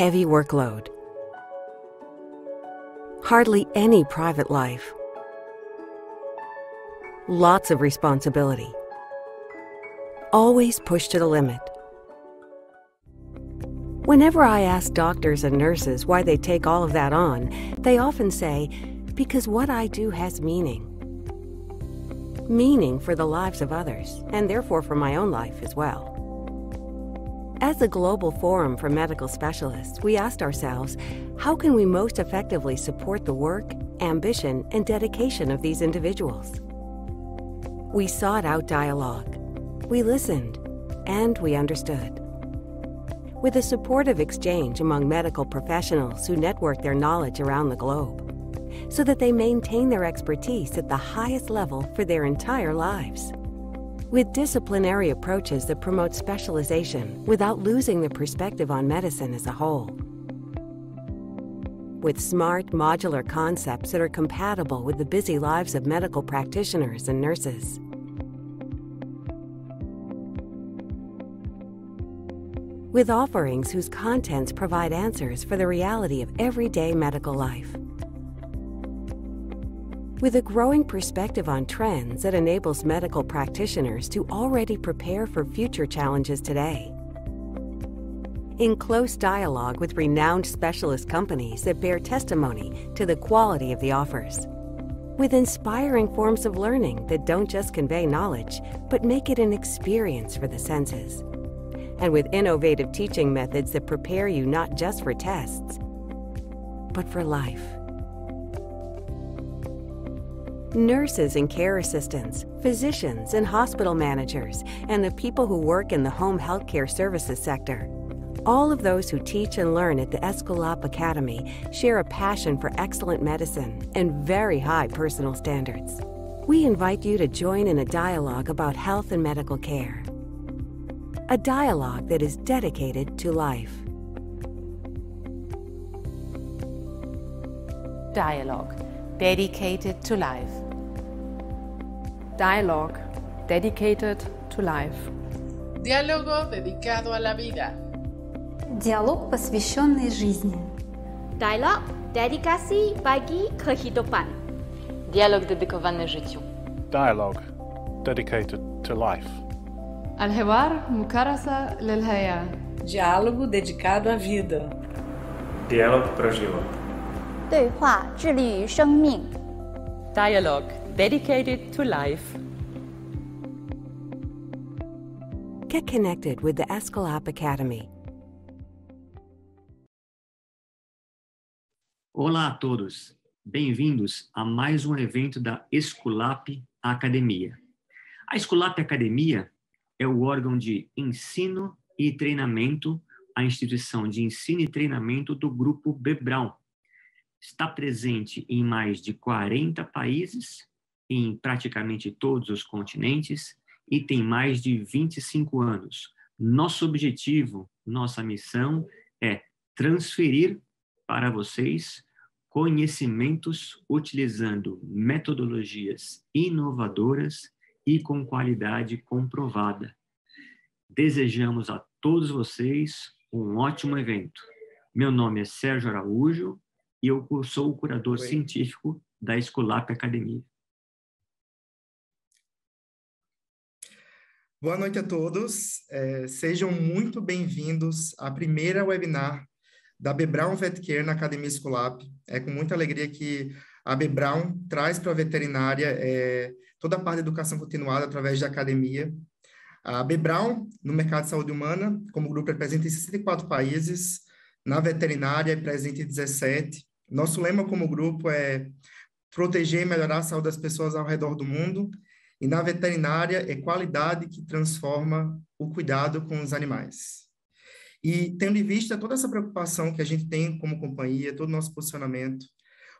heavy workload, hardly any private life, lots of responsibility, always pushed to the limit. Whenever I ask doctors and nurses why they take all of that on, they often say, because what I do has meaning. Meaning for the lives of others, and therefore for my own life as well. As a global forum for medical specialists, we asked ourselves how can we most effectively support the work, ambition, and dedication of these individuals? We sought out dialogue, we listened, and we understood. With a supportive exchange among medical professionals who network their knowledge around the globe, so that they maintain their expertise at the highest level for their entire lives. With disciplinary approaches that promote specialization without losing the perspective on medicine as a whole. With smart, modular concepts that are compatible with the busy lives of medical practitioners and nurses. With offerings whose contents provide answers for the reality of everyday medical life with a growing perspective on trends that enables medical practitioners to already prepare for future challenges today. In close dialogue with renowned specialist companies that bear testimony to the quality of the offers. With inspiring forms of learning that don't just convey knowledge, but make it an experience for the senses. And with innovative teaching methods that prepare you not just for tests, but for life nurses and care assistants, physicians and hospital managers, and the people who work in the home healthcare services sector. All of those who teach and learn at the Escalop Academy share a passion for excellent medicine and very high personal standards. We invite you to join in a dialogue about health and medical care. A dialogue that is dedicated to life. Dialogue dedicated to life. Dialogue dedicated to life. Diálogo dedicado a la vida. Dialog посвященный жизни. Dialog dedikasi bagi kehidupan. Dialog dedykowany życiu. Dialogue dedicated to life. الحوار مكرسة للحياة. Diálogo dedicado à vida. Dialog pro život. 对话致力于生命。 Dialogue dedicated to life. Get connected with the Escalop Academy. Olá a todos, bem-vindos a mais um evento da Esculap Academia. A Esculap Academia é o órgão de ensino e treinamento, a instituição de ensino e treinamento do Grupo Bebrão. Está presente em mais de 40 países, em praticamente todos os continentes e tem mais de 25 anos. Nosso objetivo, nossa missão é transferir para vocês conhecimentos utilizando metodologias inovadoras e com qualidade comprovada. Desejamos a todos vocês um ótimo evento. Meu nome é Sérgio Araújo e eu sou o curador Oi. científico da Escolap Academia. Boa noite a todos. É, sejam muito bem-vindos à primeira webinar da Bebraun Vetcare na Academia Escolap. É com muita alegria que a Bebraun traz para a veterinária é, toda a parte de educação continuada através da academia. A Bebraun, no mercado de saúde humana, como grupo, é presente em 64 países, na veterinária é presente em 17. Nosso lema como grupo é proteger e melhorar a saúde das pessoas ao redor do mundo. E na veterinária é qualidade que transforma o cuidado com os animais. E tendo em vista toda essa preocupação que a gente tem como companhia, todo o nosso posicionamento,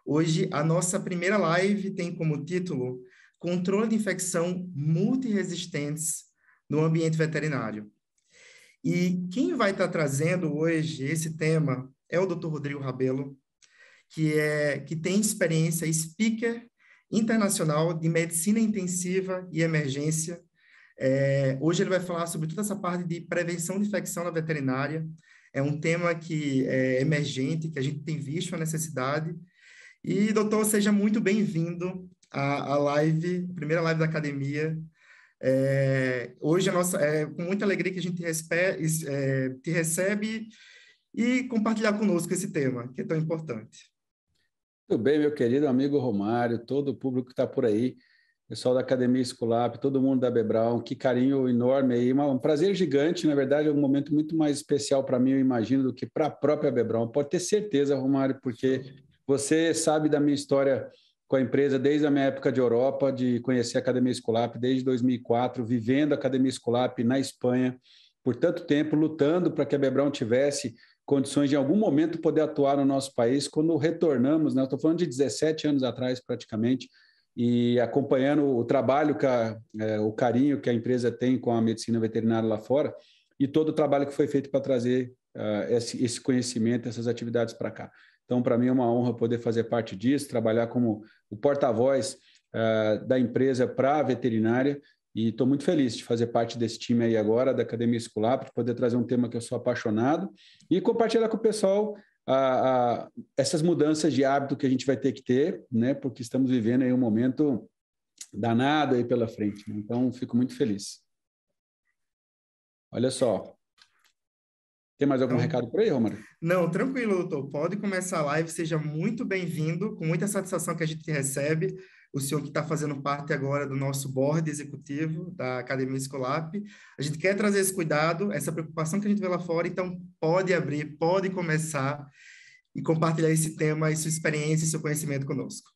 hoje a nossa primeira live tem como título Controle de infecção multiresistentes no ambiente veterinário. E quem vai estar trazendo hoje esse tema é o Dr. Rodrigo Rabelo, que é que tem experiência speaker internacional de medicina intensiva e emergência. É, hoje ele vai falar sobre toda essa parte de prevenção de infecção na veterinária. É um tema que é emergente, que a gente tem visto a necessidade. E, doutor, seja muito bem-vindo à, à live, primeira live da academia. É, hoje a nossa, é com muita alegria que a gente recebe, é, te recebe e compartilhar conosco esse tema, que é tão importante. Tudo bem, meu querido amigo Romário, todo o público que está por aí, pessoal da Academia Esculap, todo mundo da Bebral, que carinho enorme aí, um prazer gigante, na verdade é um momento muito mais especial para mim, eu imagino, do que para a própria Bebral. Pode ter certeza, Romário, porque você sabe da minha história com a empresa desde a minha época de Europa, de conhecer a Academia Esculap, desde 2004, vivendo a Academia Esculap na Espanha, por tanto tempo, lutando para que a Bebral tivesse condições de, em algum momento, poder atuar no nosso país. Quando retornamos, né, estou falando de 17 anos atrás, praticamente, e acompanhando o trabalho, que a, é, o carinho que a empresa tem com a medicina veterinária lá fora, e todo o trabalho que foi feito para trazer uh, esse, esse conhecimento, essas atividades para cá. Então, para mim é uma honra poder fazer parte disso, trabalhar como o porta-voz uh, da empresa para a veterinária e estou muito feliz de fazer parte desse time aí agora, da Academia Escolar, para poder trazer um tema que eu sou apaixonado e compartilhar com o pessoal essas mudanças de hábito que a gente vai ter que ter, né? Porque estamos vivendo aí um momento danado aí pela frente. Né? Então, fico muito feliz. Olha só, tem mais algum então, recado por aí, Romário? Não, tranquilo, doutor. Pode começar a live, seja muito bem-vindo, com muita satisfação que a gente recebe. O senhor que está fazendo parte agora do nosso board executivo da Academia Escolap. A gente quer trazer esse cuidado, essa preocupação que a gente vê lá fora, então pode abrir, pode começar e compartilhar esse tema e sua experiência e seu conhecimento conosco.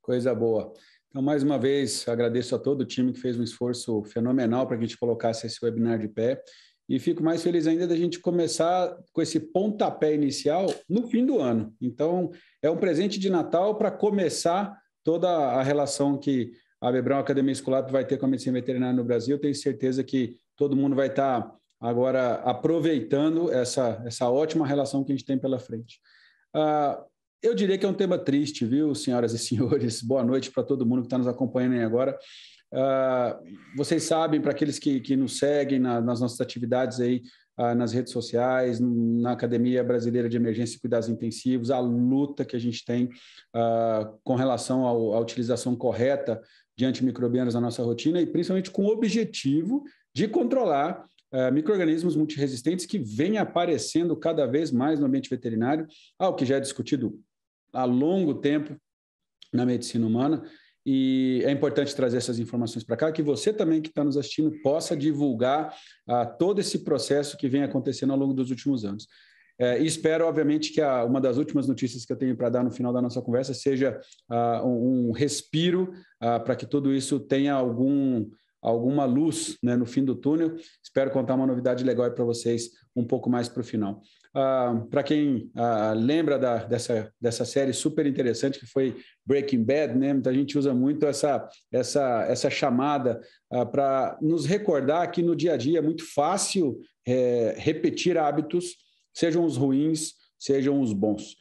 Coisa boa. Então, mais uma vez, agradeço a todo o time que fez um esforço fenomenal para que a gente colocasse esse webinar de pé. E fico mais feliz ainda da gente começar com esse pontapé inicial no fim do ano. Então, é um presente de Natal para começar toda a relação que a Bebrão Academia Escolar vai ter com a medicina veterinária no Brasil. Tenho certeza que todo mundo vai estar agora aproveitando essa, essa ótima relação que a gente tem pela frente. Uh, eu diria que é um tema triste, viu, senhoras e senhores? Boa noite para todo mundo que está nos acompanhando aí agora. Uh, vocês sabem, para aqueles que, que nos seguem na, nas nossas atividades aí, nas redes sociais, na Academia Brasileira de Emergência e Cuidados Intensivos, a luta que a gente tem uh, com relação à utilização correta de antimicrobianos na nossa rotina e principalmente com o objetivo de controlar uh, micro-organismos multiresistentes que vêm aparecendo cada vez mais no ambiente veterinário, algo que já é discutido há longo tempo na medicina humana, e é importante trazer essas informações para cá, que você também que está nos assistindo possa divulgar uh, todo esse processo que vem acontecendo ao longo dos últimos anos. É, e espero, obviamente, que a, uma das últimas notícias que eu tenho para dar no final da nossa conversa seja uh, um, um, respiro uh, para que tudo isso tenha algum, alguma luz né, no fim do túnel. Espero contar uma novidade legal para vocês um pouco mais para o final. Uh, para quem uh, lembra da, dessa, dessa série super interessante que foi Breaking Bad, né? a gente usa muito essa, essa, essa chamada uh, para nos recordar que no dia a dia é muito fácil é, repetir hábitos, sejam os ruins, sejam os bons.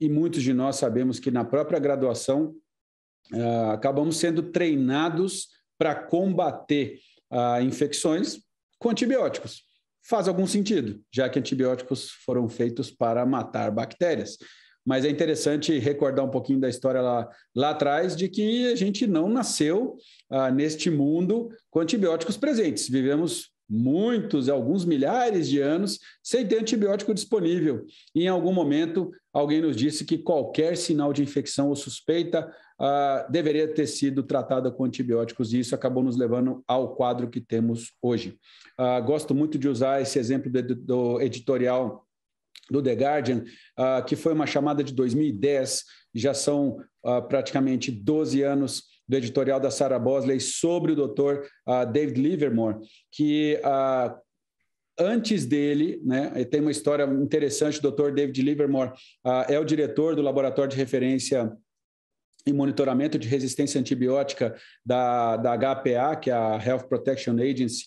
e muitos de nós sabemos que na própria graduação acabamos sendo treinados para combater infecções com antibióticos faz algum sentido, já que antibióticos foram feitos para matar bactérias. Mas é interessante recordar um pouquinho da história lá, lá atrás de que a gente não nasceu ah, neste mundo com antibióticos presentes. Vivemos muitos, alguns milhares de anos sem ter antibiótico disponível. E em algum momento, alguém nos disse que qualquer sinal de infecção ou suspeita ah, deveria ter sido tratada com antibióticos, e isso acabou nos levando ao quadro que temos hoje. Ah, gosto muito de usar esse exemplo do, do editorial do The Guardian, uh, que foi uma chamada de 2010, já são uh, praticamente 12 anos do editorial da Sarah Bosley sobre o. Uh, David Livermore, que antes dele, né, tem uma história interessante, o Dr. David Livermore é o diretor do laboratório de referência e monitoramento de resistência antibiótica da, da HPA, que é a Health Protection Agency,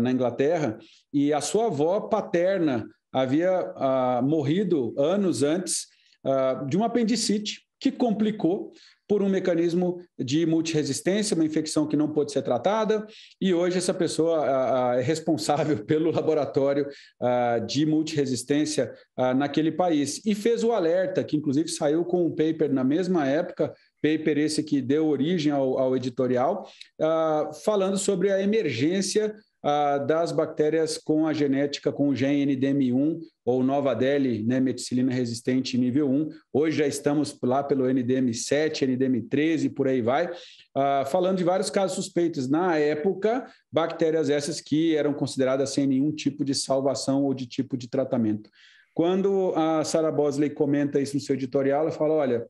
na Inglaterra, e a sua avó paterna havia uh, morrido anos antes uh, de uma apendicite que complicou por um mecanismo de multiresistência, uma infecção que não pode ser tratada, e hoje essa pessoa é responsável pelo laboratório de multiresistência naquele país. E fez o alerta, que inclusive saiu com um paper na mesma época, paper esse que deu origem ao, ao editorial, falando sobre a emergência das bactérias com a genética com o gene NDM1 ou Nova Delhi, né, meticilina resistente nível 1. Hoje já estamos lá pelo NDM7, NDM13 e por aí vai, uh, falando de vários casos suspeitos. Na época, bactérias essas que eram consideradas sem nenhum tipo de salvação ou de tipo de tratamento. Quando a Sarah Bosley comenta isso no seu editorial, ela fala: olha,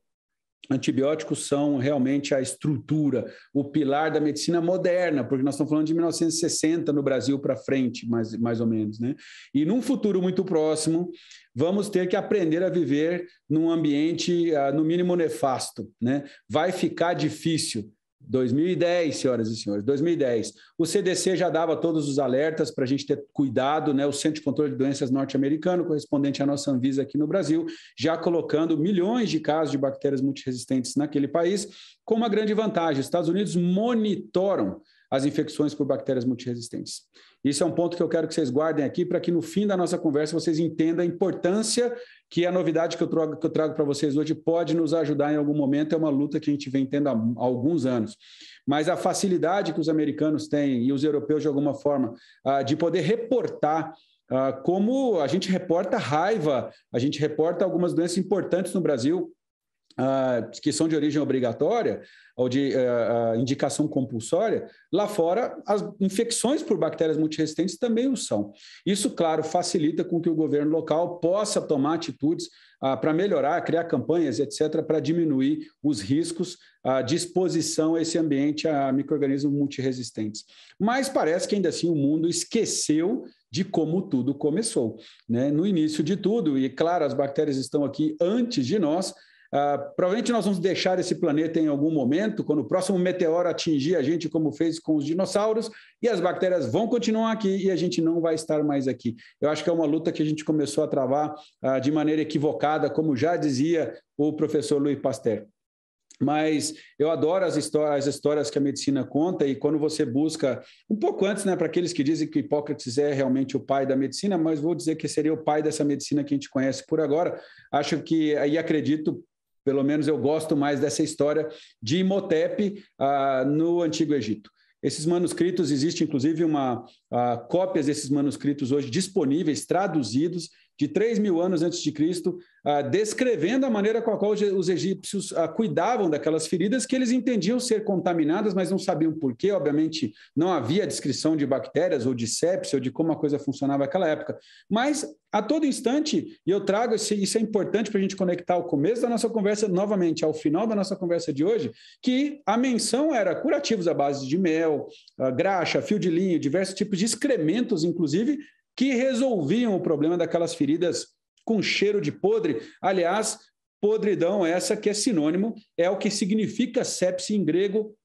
antibióticos são realmente a estrutura, o pilar da medicina moderna, porque nós estamos falando de 1960 no Brasil para frente, mais, mais ou menos, né? E num futuro muito próximo, vamos ter que aprender a viver num ambiente, uh, no mínimo, nefasto, né? Vai ficar difícil. 2010, senhoras e senhores, 2010. O CDC já dava todos os alertas para a gente ter cuidado, né? O Centro de Controle de Doenças norte-americano, correspondente à nossa Anvisa aqui no Brasil, já colocando milhões de casos de bactérias multiresistentes naquele país, com uma grande vantagem: os Estados Unidos monitoram as infecções por bactérias multiresistentes. Isso é um ponto que eu quero que vocês guardem aqui para que no fim da nossa conversa vocês entendam a importância que a novidade que eu trago, que eu trago para vocês hoje pode nos ajudar em algum momento. É uma luta que a gente vem tendo há, alguns anos. Mas a facilidade que os americanos têm e os europeus, de alguma forma, ah, de poder reportar ah, como a gente reporta raiva, a gente reporta algumas doenças importantes no Brasil, Uh, que são de origem obrigatória ou de uh, indicação compulsória, lá fora as infecções por bactérias multiresistentes também o são. Isso, claro, facilita com que o governo local possa tomar atitudes para melhorar, criar campanhas, etc., para diminuir os riscos de exposição a esse ambiente a micro-organismos multiresistentes. Mas parece que ainda assim o mundo esqueceu de como tudo começou. Né? No início de tudo, e claro, as bactérias estão aqui antes de nós, Uh, provavelmente nós vamos deixar esse planeta em algum momento, quando o próximo meteoro atingir a gente, como fez com os dinossauros, e as bactérias vão continuar aqui e a gente não vai estar mais aqui. Eu acho que é uma luta que a gente começou a travar uh, de maneira equivocada, como já dizia o professor Louis Pasteur. Mas eu adoro as histórias, as histórias que a medicina conta, e quando você busca, um pouco antes, né, para aqueles que dizem que Hipócrates é realmente o pai da medicina, mas vou dizer que seria o pai dessa medicina que a gente conhece por agora. Acho que, e acredito pelo menos eu gosto mais dessa história de Imhotep ah, no Antigo Egito. Esses manuscritos, existe inclusive uma ah, cópias desses manuscritos hoje disponíveis, traduzidos, de 3 mil anos antes de Cristo, ah, descrevendo a maneira com a qual os egípcios ah, cuidavam daquelas feridas que eles entendiam ser contaminadas, mas não sabiam por quê. Obviamente, não havia descrição de bactérias ou de sepsia ou de como a coisa funcionava naquela época. Mas, a todo instante, e eu trago esse, isso é importante para a gente conectar o começo da nossa conversa novamente ao final da nossa conversa de hoje, que a menção era curativos à base de mel, ah, graxa, fio de linho, diversos tipos de excrementos, inclusive, que resolviam o problema daquelas feridas com cheiro de podre. Aliás, podridão essa que é sinônimo, é o que significa sepse em grego,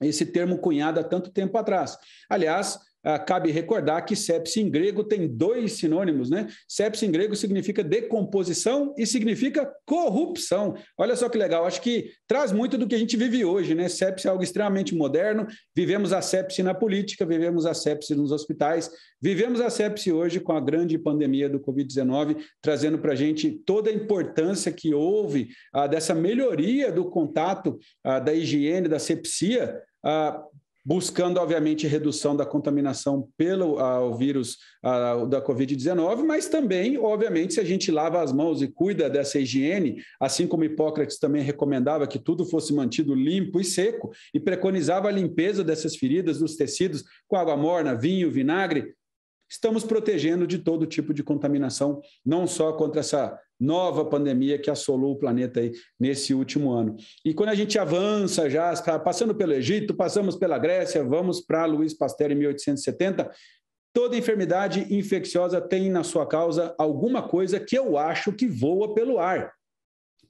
esse termo cunhado há tanto tempo atrás. Aliás, cabe recordar que sepse em grego tem dois sinônimos, né? Sepse em grego significa decomposição e significa corrupção. Olha só que legal, acho que traz muito do que a gente vive hoje, né? Sepse é algo extremamente moderno, vivemos a sepse na política, vivemos a sepse nos hospitais, vivemos a sepse hoje com a grande pandemia do Covid-19, trazendo para a gente toda a importância que houve ah, dessa melhoria do contato, ah, da higiene, da sepsia, ah, buscando, obviamente, redução da contaminação pelo uh, vírus uh, da Covid-19, mas também, obviamente, se a gente lava as mãos e cuida dessa higiene, assim como Hipócrates também recomendava que tudo fosse mantido limpo e seco, e preconizava a limpeza dessas feridas, dos tecidos, com água morna, vinho, vinagre, estamos protegendo de todo tipo de contaminação, não só contra essa nova pandemia que assolou o planeta aí nesse último ano. E quando a gente avança já, passando pelo Egito, passamos pela Grécia, vamos para Luiz Pasteur em 1870, toda enfermidade infecciosa tem na sua causa alguma coisa que eu acho que voa pelo ar.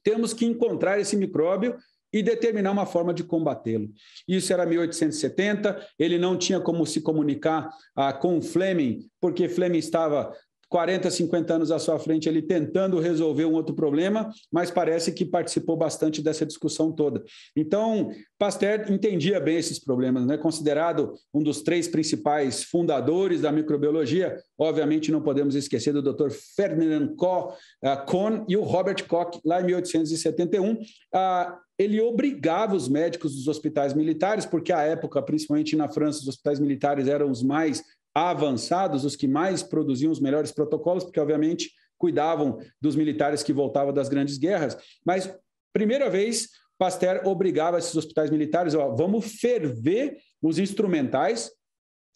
Temos que encontrar esse micróbio e determinar uma forma de combatê-lo. Isso era 1870, ele não tinha como se comunicar ah, com Fleming, porque Fleming estava 40, 50 anos à sua frente, ele tentando resolver um outro problema, mas parece que participou bastante dessa discussão toda. Então, Pasteur entendia bem esses problemas, né? considerado um dos três principais fundadores da microbiologia. Obviamente, não podemos esquecer do Dr. Ferdinand Kohn e o Robert Koch, lá em 1871. Ah, ele obrigava os médicos dos hospitais militares, porque à época, principalmente na França, os hospitais militares eram os mais avançados, os que mais produziam os melhores protocolos, porque, obviamente, cuidavam dos militares que voltavam das grandes guerras. Mas, primeira vez, Pasteur obrigava esses hospitais militares, ó, vamos ferver os instrumentais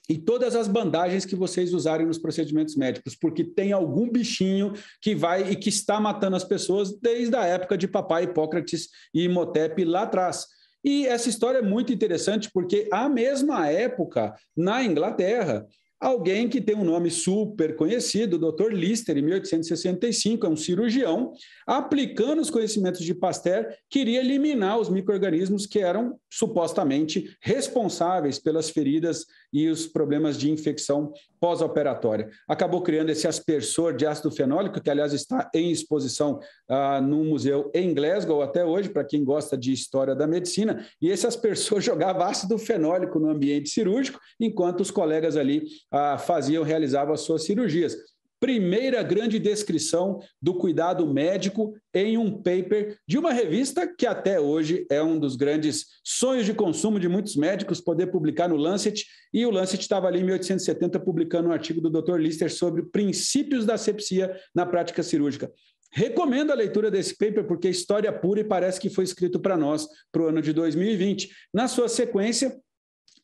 e todas as bandagens que vocês usarem nos procedimentos médicos, porque tem algum bichinho que vai e que está matando as pessoas desde a época de papai Hipócrates e Imhotep lá atrás. E essa história é muito interessante porque, à mesma época, na Inglaterra, alguém que tem um nome super conhecido, o Dr. Lister, em 1865, é um cirurgião, aplicando os conhecimentos de Pasteur, queria eliminar os micro-organismos que eram supostamente responsáveis pelas feridas e os problemas de infecção pós-operatória. Acabou criando esse aspersor de ácido fenólico, que aliás está em exposição ah, no museu em Glasgow até hoje, para quem gosta de história da medicina, e esse aspersor jogava ácido fenólico no ambiente cirúrgico, enquanto os colegas ali ah, faziam, realizavam as suas cirurgias primeira grande descrição do cuidado médico em um paper de uma revista que até hoje é um dos grandes sonhos de consumo de muitos médicos poder publicar no Lancet, e o Lancet estava ali em 1870 publicando um artigo do Dr. Lister sobre princípios da sepsia na prática cirúrgica. Recomendo a leitura desse paper porque é história pura e parece que foi escrito para nós para o ano de 2020. Na sua sequência,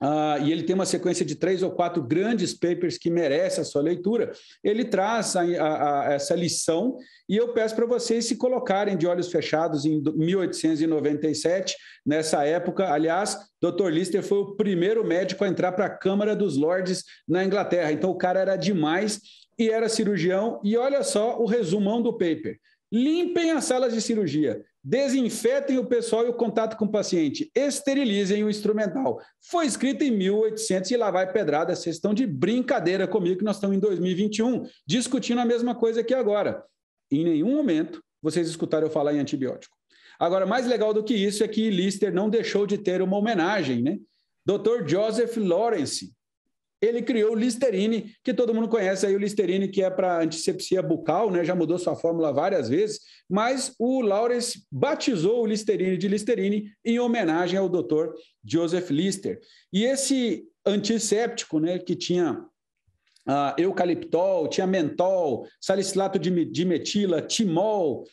Uh, e ele tem uma sequência de três ou quatro grandes papers que merece a sua leitura. Ele traz a, a, a essa lição e eu peço para vocês se colocarem de olhos fechados em 1897. Nessa época, aliás, Dr. Lister foi o primeiro médico a entrar para a Câmara dos Lordes na Inglaterra. Então, o cara era demais e era cirurgião. E olha só o resumão do paper. Limpem as salas de cirurgia, desinfetem o pessoal e o contato com o paciente, esterilizem o instrumental. Foi escrito em 1800 e lá vai pedrada. Vocês estão de brincadeira comigo que nós estamos em 2021 discutindo a mesma coisa aqui agora. Em nenhum momento vocês escutaram eu falar em antibiótico. Agora, mais legal do que isso é que Lister não deixou de ter uma homenagem, né? Dr. Joseph Lawrence, ele criou o Listerine, que todo mundo conhece aí o Listerine, que é para antisepsia bucal, né? Já mudou sua fórmula várias vezes, mas o Lawrence batizou o Listerine de Listerine em homenagem ao Dr. Joseph Lister. E esse antisséptico, né, que tinha uh, eucaliptol, tinha mentol, salicilato de, de metila, timol,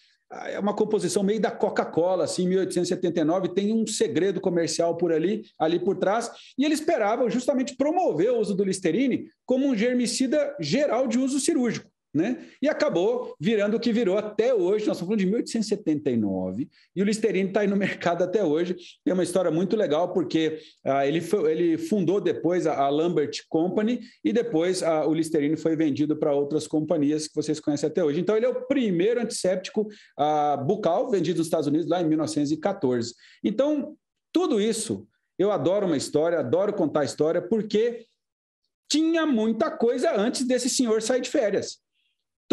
é uma composição meio da Coca-Cola, assim, 1879, tem um segredo comercial por ali, ali por trás, e ele esperava justamente promover o uso do Listerine como um germicida geral de uso cirúrgico né? E acabou virando o que virou até hoje. Nós estamos falando de 1879 e o Listerine está aí no mercado até hoje. Tem uma história muito legal porque ah, ele, foi, ele fundou depois a, a, Lambert Company e depois ah, o Listerine foi vendido para outras companhias que vocês conhecem até hoje. Então ele é o primeiro antisséptico ah, bucal vendido nos Estados Unidos lá em 1914. Então tudo isso eu adoro uma história, adoro contar história porque tinha muita coisa antes desse senhor sair de férias.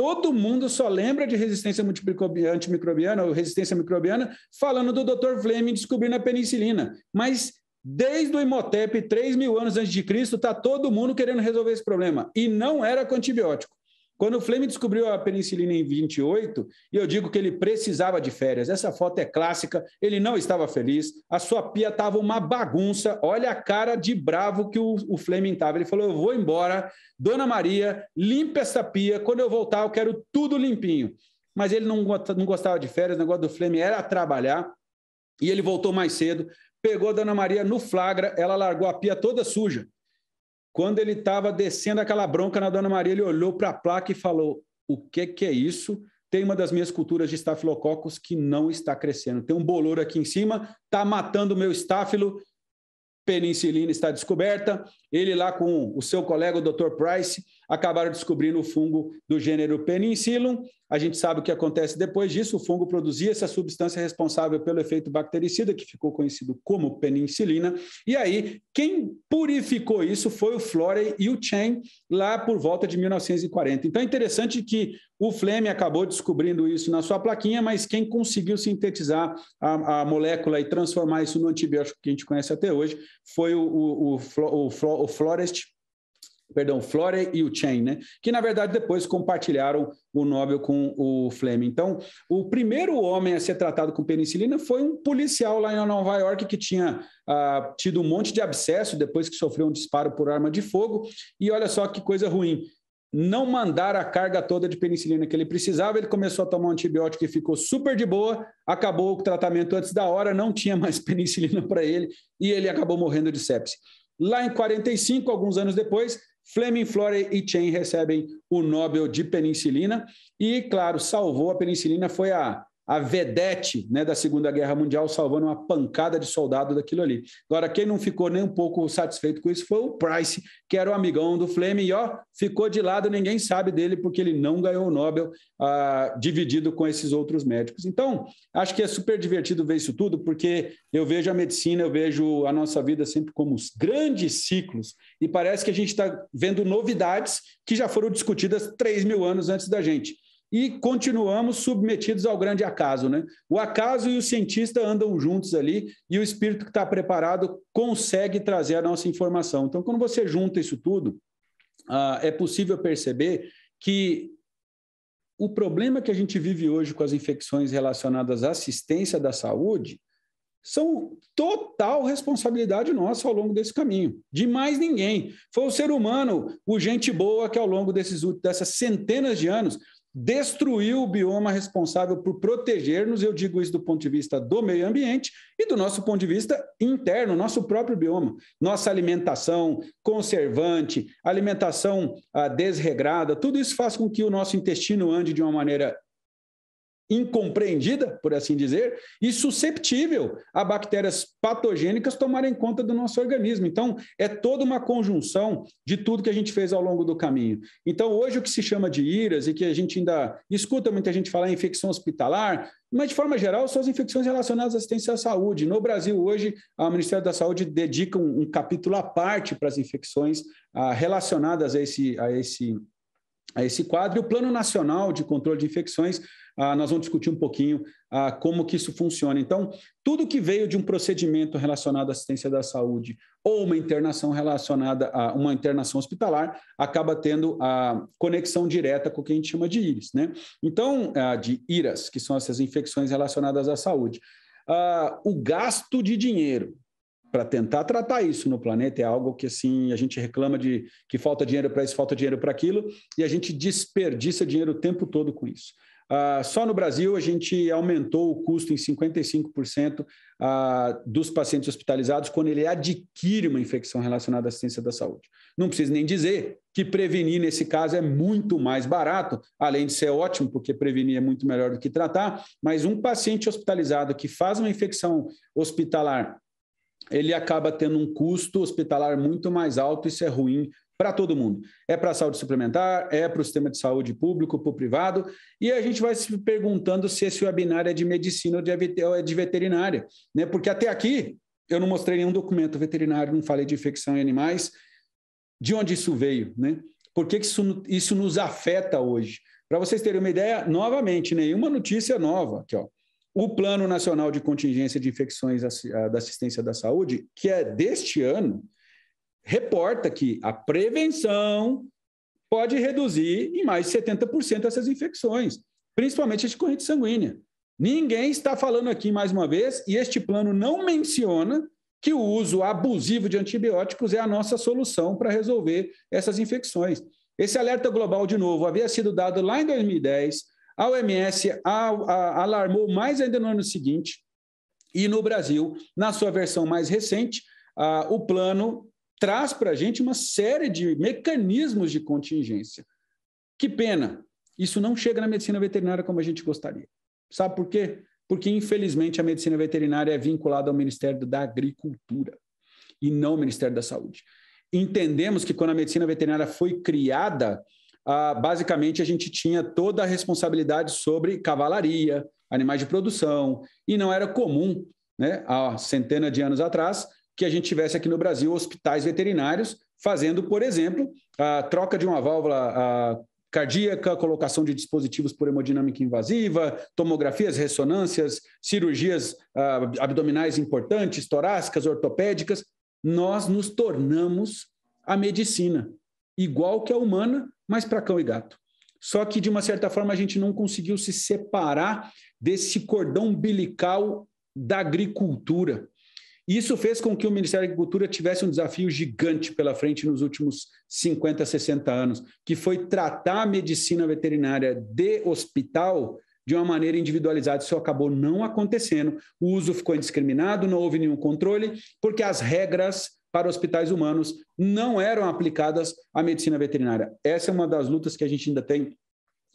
Todo mundo só lembra de resistência antimicrobiana ou resistência microbiana falando do Dr. Fleming descobrindo a penicilina. Mas desde o Imhotep, 3 mil anos antes de Cristo, está todo mundo querendo resolver esse problema. E não era com antibiótico. Quando o Fleming descobriu a penicilina em 28, e eu digo que ele precisava de férias, essa foto é clássica, ele não estava feliz, a sua pia estava uma bagunça, olha a cara de bravo que o, o Fleming estava. Ele falou: Eu vou embora, Dona Maria, limpa essa pia, quando eu voltar eu quero tudo limpinho. Mas ele não, não gostava de férias, o negócio do Fleming era trabalhar, e ele voltou mais cedo, pegou a Dona Maria no flagra, ela largou a pia toda suja. Quando ele estava descendo aquela bronca na Dona Maria, ele olhou para a placa e falou: O que, que é isso? Tem uma das minhas culturas de estafilococcus que não está crescendo. Tem um bolor aqui em cima, está matando o meu estáfilo. Penicilina está descoberta. Ele lá com o seu colega, o Dr. Price, acabaram descobrindo o fungo do gênero Penicillium. A gente sabe o que acontece depois disso, o fungo produzia essa substância responsável pelo efeito bactericida, que ficou conhecido como penicilina, e aí quem purificou isso foi o Florey e o Chen, lá por volta de 1940. Então é interessante que o Flemme acabou descobrindo isso na sua plaquinha, mas quem conseguiu sintetizar a, a molécula e transformar isso no antibiótico que a gente conhece até hoje foi o, o, o, o, o Florest perdão, Flore e o Chen, né? que na verdade depois compartilharam o Nobel com o Fleming. Então, o primeiro homem a ser tratado com penicilina foi um policial lá em Nova York que tinha ah, tido um monte de abscesso depois que sofreu um disparo por arma de fogo. E olha só que coisa ruim. Não mandar a carga toda de penicilina que ele precisava, ele começou a tomar um antibiótico e ficou super de boa, acabou o tratamento antes da hora, não tinha mais penicilina para ele e ele acabou morrendo de sepse. Lá em 45, alguns anos depois, Fleming, Flore e Chen recebem o Nobel de penicilina. E, claro, salvou a penicilina foi a a vedete né, da Segunda Guerra Mundial, salvando uma pancada de soldado daquilo ali. Agora, quem não ficou nem um pouco satisfeito com isso foi o Price, que era o amigão do Fleming, e ó, ficou de lado, ninguém sabe dele, porque ele não ganhou o Nobel ah, dividido com esses outros médicos. Então, acho que é super divertido ver isso tudo, porque eu vejo a medicina, eu vejo a nossa vida sempre como os grandes ciclos, e parece que a gente está vendo novidades que já foram discutidas 3 mil anos antes da gente e continuamos submetidos ao grande acaso. Né? O acaso e o cientista andam juntos ali e o espírito que está preparado consegue trazer a nossa informação. Então, quando você junta isso tudo, ah, é possível perceber que o problema que a gente vive hoje com as infecções relacionadas à assistência da saúde são total responsabilidade nossa ao longo desse caminho, de mais ninguém. Foi o ser humano, o gente boa que ao longo desses, dessas centenas de anos destruiu o bioma responsável por proteger-nos, eu digo isso do ponto de vista do meio ambiente e do nosso ponto de vista interno, nosso próprio bioma. Nossa alimentação conservante, alimentação ah, desregrada, tudo isso faz com que o nosso intestino ande de uma maneira incompreendida, por assim dizer, e susceptível a bactérias patogênicas tomarem conta do nosso organismo. Então, é toda uma conjunção de tudo que a gente fez ao longo do caminho. Então, hoje o que se chama de IRAS e que a gente ainda escuta muita gente falar em infecção hospitalar, mas de forma geral são as infecções relacionadas à assistência à saúde. No Brasil, hoje, o Ministério da Saúde dedica um, um capítulo à parte para as infecções ah, relacionadas a esse, a esse a esse quadro. E o Plano Nacional de Controle de Infecções ah, nós vamos discutir um pouquinho ah, como que isso funciona. Então, tudo que veio de um procedimento relacionado à assistência da saúde ou uma internação relacionada a uma internação hospitalar acaba tendo a conexão direta com o que a gente chama de íris, né? Então, ah, de IRAS, que são essas infecções relacionadas à saúde. Ah, o gasto de dinheiro para tentar tratar isso no planeta é algo que assim a gente reclama de que falta dinheiro para isso, falta dinheiro para aquilo, e a gente desperdiça dinheiro o tempo todo com isso. Uh, só no Brasil, a gente aumentou o custo em 55% uh, dos pacientes hospitalizados quando ele adquire uma infecção relacionada à assistência da saúde. Não preciso nem dizer que prevenir, nesse caso, é muito mais barato, além de ser ótimo, porque prevenir é muito melhor do que tratar, mas um paciente hospitalizado que faz uma infecção hospitalar ele acaba tendo um custo hospitalar muito mais alto, isso é ruim para todo mundo. É para a saúde suplementar, é para o sistema de saúde público, para o privado, e a gente vai se perguntando se esse webinar é de medicina ou é de veterinária, né? Porque até aqui eu não mostrei nenhum documento veterinário, não falei de infecção em animais. De onde isso veio, né? Por que, que isso, isso nos afeta hoje? Para vocês terem uma ideia, novamente, nenhuma notícia nova aqui, ó. O Plano Nacional de Contingência de Infecções da Assistência da Saúde, que é deste ano, reporta que a prevenção pode reduzir em mais de 70% essas infecções, principalmente as de corrente sanguínea. Ninguém está falando aqui, mais uma vez, e este plano não menciona que o uso abusivo de antibióticos é a nossa solução para resolver essas infecções. Esse alerta global, de novo, havia sido dado lá em 2010, a OMS alarmou mais ainda no ano seguinte, e no Brasil, na sua versão mais recente, o plano traz para a gente uma série de mecanismos de contingência. Que pena, isso não chega na medicina veterinária como a gente gostaria. Sabe por quê? Porque, infelizmente, a medicina veterinária é vinculada ao Ministério da Agricultura e não ao Ministério da Saúde. entendemos que quando a medicina veterinária foi criada, ah, basicamente a gente tinha toda a responsabilidade sobre cavalaria, animais de produção, e não era comum, né, há centenas de anos atrás, que a gente tivesse aqui no Brasil hospitais veterinários fazendo, por exemplo, a troca de uma válvula cardíaca, colocação de dispositivos por hemodinâmica invasiva, tomografias, ressonâncias, cirurgias abdominais importantes, torácicas, ortopédicas. Nós nos tornamos a medicina, igual que a humana, mas para cão e gato. Só que, de uma certa forma, a gente não conseguiu se separar desse cordão umbilical da agricultura. Isso fez com que o Ministério da Agricultura tivesse um desafio gigante pela frente nos últimos 50, 60 anos, que foi tratar a medicina veterinária de hospital de uma maneira individualizada. Isso acabou não acontecendo. O uso ficou indiscriminado, não houve nenhum controle, porque as regras para hospitais humanos não eram aplicadas à medicina veterinária. Essa é uma das lutas que a gente ainda tem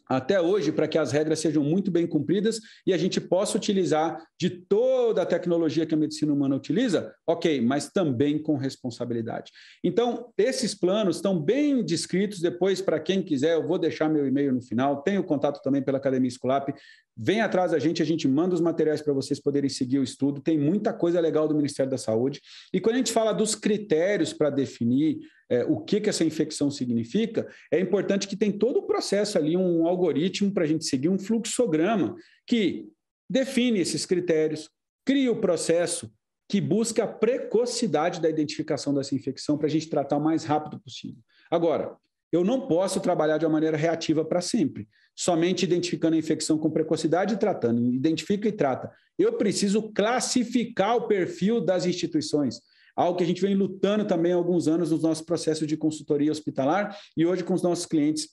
até hoje para que as regras sejam muito bem cumpridas e a gente possa utilizar de toda a tecnologia que a medicina humana utiliza, ok, mas também com responsabilidade. Então, esses planos estão bem descritos. Depois, para quem quiser, eu vou deixar meu e-mail no final. Tenho contato também pela Academia Esculap. Vem atrás da gente, a gente manda os materiais para vocês poderem seguir o estudo. Tem muita coisa legal do Ministério da Saúde. E quando a gente fala dos critérios para definir é, o que, que essa infecção significa, é importante que tem todo o processo ali, um algoritmo para a gente seguir, um fluxograma que define esses critérios, cria o processo que busca a precocidade da identificação dessa infecção para a gente tratar o mais rápido possível. Agora, eu não posso trabalhar de uma maneira reativa para sempre, somente identificando a infecção com precocidade e tratando. Identifica e trata. Eu preciso classificar o perfil das instituições algo que a gente vem lutando também há alguns anos nos nossos processos de consultoria hospitalar e hoje com os nossos clientes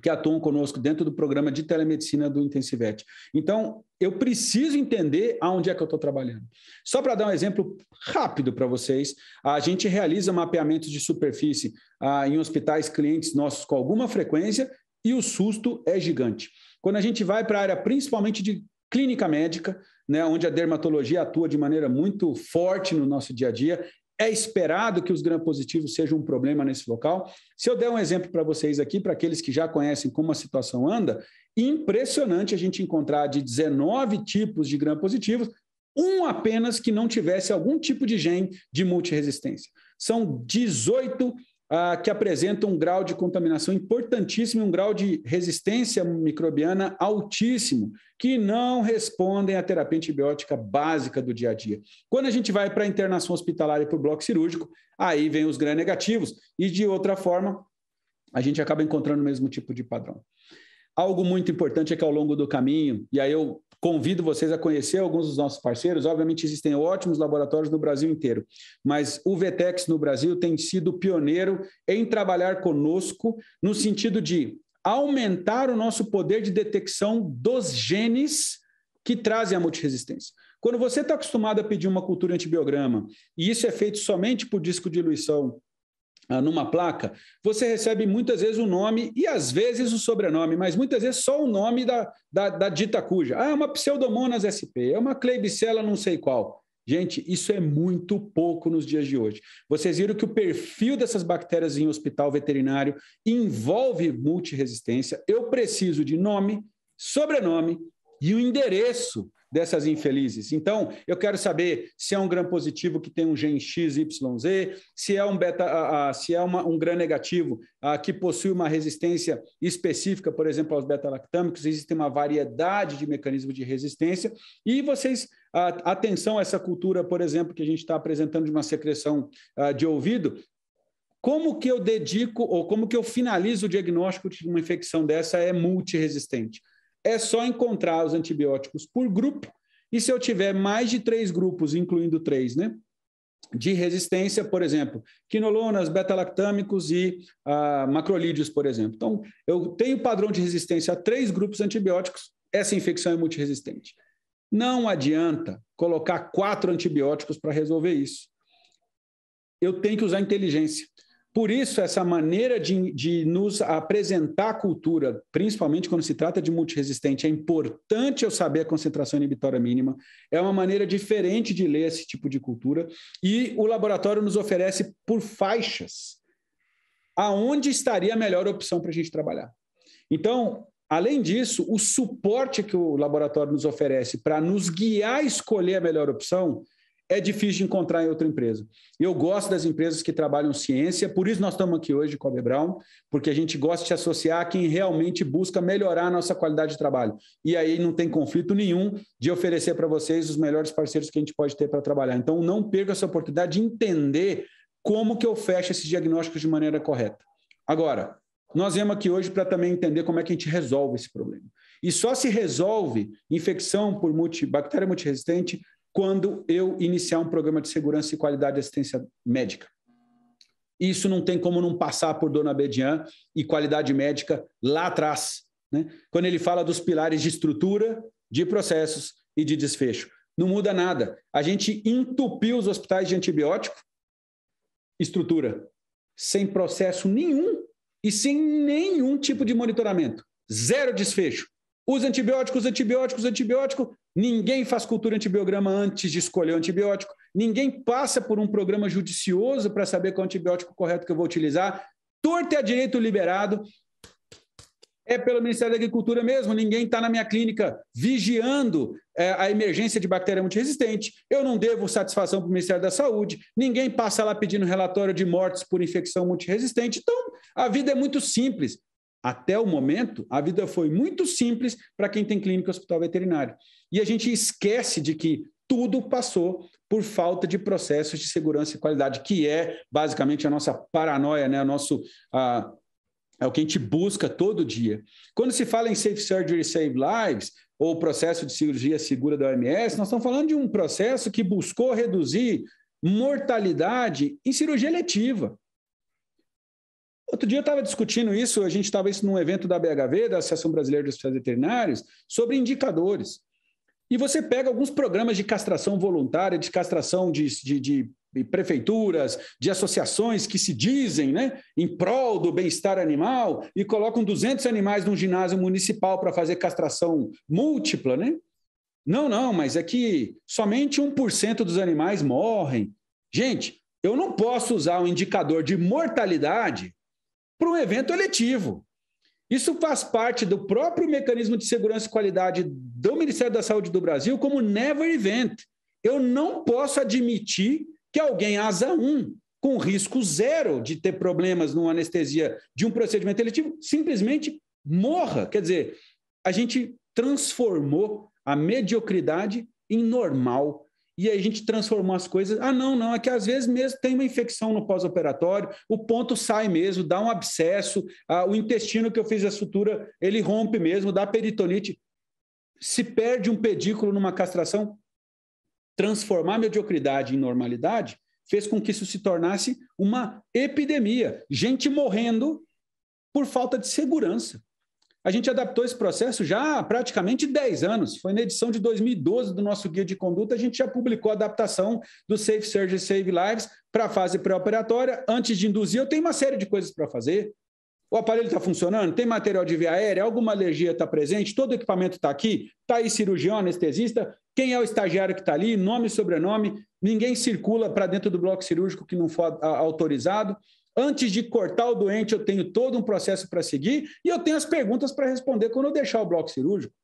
que atuam conosco dentro do programa de telemedicina do Intensivete. Então, eu preciso entender aonde é que eu estou trabalhando. Só para dar um exemplo rápido para vocês, a gente realiza mapeamentos de superfície ah, em hospitais clientes nossos com alguma frequência e o susto é gigante. Quando a gente vai para a área principalmente de clínica médica, né, onde a dermatologia atua de maneira muito forte no nosso dia a dia. É esperado que os gram-positivos sejam um problema nesse local. Se eu der um exemplo para vocês aqui, para aqueles que já conhecem como a situação anda, impressionante a gente encontrar de 19 tipos de gram-positivos, um apenas que não tivesse algum tipo de gene de multiresistência. São 18 ah, que apresentam um grau de contaminação importantíssimo um grau de resistência microbiana altíssimo, que não respondem à terapia antibiótica básica do dia a dia. Quando a gente vai para a internação hospitalar e para o bloco cirúrgico, aí vem os gram-negativos, e de outra forma, a gente acaba encontrando o mesmo tipo de padrão. Algo muito importante é que ao longo do caminho, e aí eu Convido vocês a conhecer alguns dos nossos parceiros. Obviamente, existem ótimos laboratórios no Brasil inteiro, mas o Vetex no Brasil tem sido pioneiro em trabalhar conosco no sentido de aumentar o nosso poder de detecção dos genes que trazem a multiresistência. Quando você está acostumado a pedir uma cultura antibiograma, e isso é feito somente por disco de diluição numa placa, você recebe muitas vezes o nome e às vezes o sobrenome, mas muitas vezes só o nome da, da, da dita cuja. Ah, é uma Pseudomonas sp, é uma Klebsiella não sei qual. Gente, isso é muito pouco nos dias de hoje. Vocês viram que o perfil dessas bactérias em hospital veterinário envolve multiresistência. Eu preciso de nome, sobrenome e o endereço dessas infelizes. Então, eu quero saber se é um gram positivo que tem um gene XYZ, se é um beta, se é uma, um gram negativo que possui uma resistência específica, por exemplo, aos beta-lactâmicos, existe uma variedade de mecanismos de resistência, e vocês, atenção a essa cultura, por exemplo, que a gente está apresentando de uma secreção de ouvido, como que eu dedico ou como que eu finalizo o diagnóstico de uma infecção dessa é multiresistente? É só encontrar os antibióticos por grupo. E se eu tiver mais de três grupos, incluindo três, né? De resistência, por exemplo, quinolonas, beta-lactâmicos e ah, macrolídeos, por exemplo. Então, eu tenho padrão de resistência a três grupos antibióticos, essa infecção é multiresistente. Não adianta colocar quatro antibióticos para resolver isso. Eu tenho que usar inteligência. Por isso, essa maneira de, de, nos apresentar a cultura, principalmente quando se trata de multiresistente, é importante eu saber a concentração inibitória mínima. É uma maneira diferente de ler esse tipo de cultura. E o laboratório nos oferece por faixas aonde estaria a melhor opção para a gente trabalhar. Então, além disso, o suporte que o laboratório nos oferece para nos guiar a escolher a melhor opção é difícil de encontrar em outra empresa. Eu gosto das empresas que trabalham ciência, por isso nós estamos aqui hoje a Brown, porque a gente gosta de associar a quem realmente busca melhorar a nossa qualidade de trabalho. E aí não tem conflito nenhum de oferecer para vocês os melhores parceiros que a gente pode ter para trabalhar. Então não perca essa oportunidade de entender como que eu fecho esses diagnósticos de maneira correta. Agora, nós viemos aqui hoje para também entender como é que a gente resolve esse problema. E só se resolve infecção por multi, bactéria multiresistente quando eu iniciar um programa de segurança e qualidade de assistência médica. Isso não tem como não passar por Dona Bedian e qualidade médica lá atrás. Né? Quando ele fala dos pilares de estrutura, de processos e de desfecho. Não muda nada. A gente entupiu os hospitais de antibiótico, estrutura, sem processo nenhum e sem nenhum tipo de monitoramento. Zero desfecho. Os antibióticos, antibióticos, antibiótico. Ninguém faz cultura antibiograma antes de escolher o antibiótico. Ninguém passa por um programa judicioso para saber qual antibiótico correto que eu vou utilizar. Torto é direito liberado. É pelo Ministério da Agricultura mesmo. Ninguém está na minha clínica vigiando é, a emergência de bactéria multiresistente. Eu não devo satisfação para o Ministério da Saúde. Ninguém passa lá pedindo relatório de mortes por infecção multiresistente. Então, a vida é muito simples. Até o momento, a vida foi muito simples para quem tem clínica hospital veterinário. E a gente esquece de que tudo passou por falta de processos de segurança e qualidade, que é basicamente a nossa paranoia, né? o nosso. Uh, é o que a gente busca todo dia. Quando se fala em Safe Surgery Save Lives, ou processo de cirurgia segura da OMS, nós estamos falando de um processo que buscou reduzir mortalidade em cirurgia letiva. Outro dia eu estava discutindo isso, a gente estava isso num evento da BHV, da Associação Brasileira de Hospitais Veterinários, sobre indicadores. E você pega alguns programas de castração voluntária, de castração de, de, de prefeituras, de associações que se dizem né, em prol do bem-estar animal e colocam 200 animais num ginásio municipal para fazer castração múltipla. Né? Não, não, mas é que somente 1% dos animais morrem. Gente, eu não posso usar o um indicador de mortalidade para um evento eletivo. Isso faz parte do próprio mecanismo de segurança e qualidade do Ministério da Saúde do Brasil como never event. Eu não posso admitir que alguém asa 1 com risco zero de ter problemas no anestesia de um procedimento eletivo simplesmente morra. Quer dizer, a gente transformou a mediocridade em normal e aí a gente transformou as coisas. Ah, não, não, é que às vezes mesmo tem uma infecção no pós-operatório, o ponto sai mesmo, dá um abscesso, ah, o intestino que eu fiz a sutura, ele rompe mesmo, dá peritonite. Se perde um pedículo numa castração, transformar mediocridade em normalidade fez com que isso se tornasse uma epidemia. Gente morrendo por falta de segurança. A gente adaptou esse processo já há praticamente 10 anos. Foi na edição de 2012 do nosso guia de conduta, a gente já publicou a adaptação do Safe Surgery Save Lives para a fase pré-operatória. Antes de induzir, eu tenho uma série de coisas para fazer. O aparelho está funcionando? Tem material de via aérea? Alguma alergia está presente? Todo o equipamento está aqui? Está aí cirurgião, anestesista? Quem é o estagiário que está ali? Nome e sobrenome? Ninguém circula para dentro do bloco cirúrgico que não for autorizado. Antes de cortar o doente, eu tenho todo um processo para seguir e eu tenho as perguntas para responder quando eu deixar o bloco cirúrgico.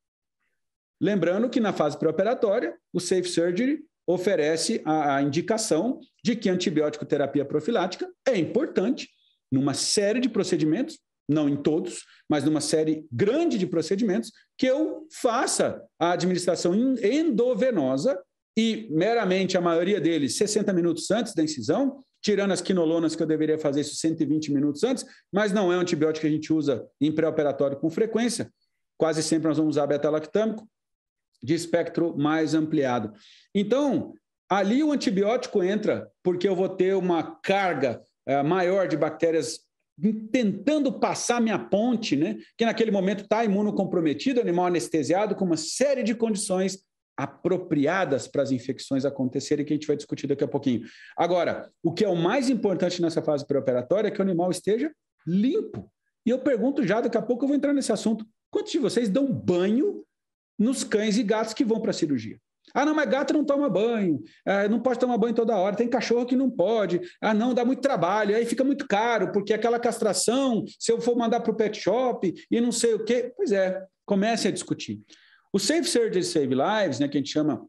Lembrando que na fase pré-operatória, o Safe Surgery oferece a, a indicação de que antibiótico terapia profilática é importante numa série de procedimentos, não em todos, mas numa série grande de procedimentos, que eu faça a administração endovenosa e meramente a maioria deles 60 minutos antes da incisão, tirando as quinolonas que eu deveria fazer isso 120 minutos antes, mas não é um antibiótico que a gente usa em pré-operatório com frequência. Quase sempre nós vamos usar beta-lactâmico de espectro mais ampliado. Então, ali o antibiótico entra porque eu vou ter uma carga é, maior de bactérias tentando passar minha ponte, né? que naquele momento está imunocomprometido, animal anestesiado, com uma série de condições apropriadas para as infecções acontecerem, que a gente vai discutir daqui a pouquinho. Agora, o que é o mais importante nessa fase pré-operatória é que o animal esteja limpo. E eu pergunto já, daqui a pouco eu vou entrar nesse assunto, quantos de vocês dão banho nos cães e gatos que vão para a cirurgia? Ah, não, mas gato não toma banho, ah, não pode tomar banho toda hora, tem cachorro que não pode, ah, não, dá muito trabalho, aí fica muito caro, porque aquela castração, se eu for mandar para o pet shop e não sei o quê, pois é, comece a discutir. O Safe Surgery Save Lives, né, que a gente chama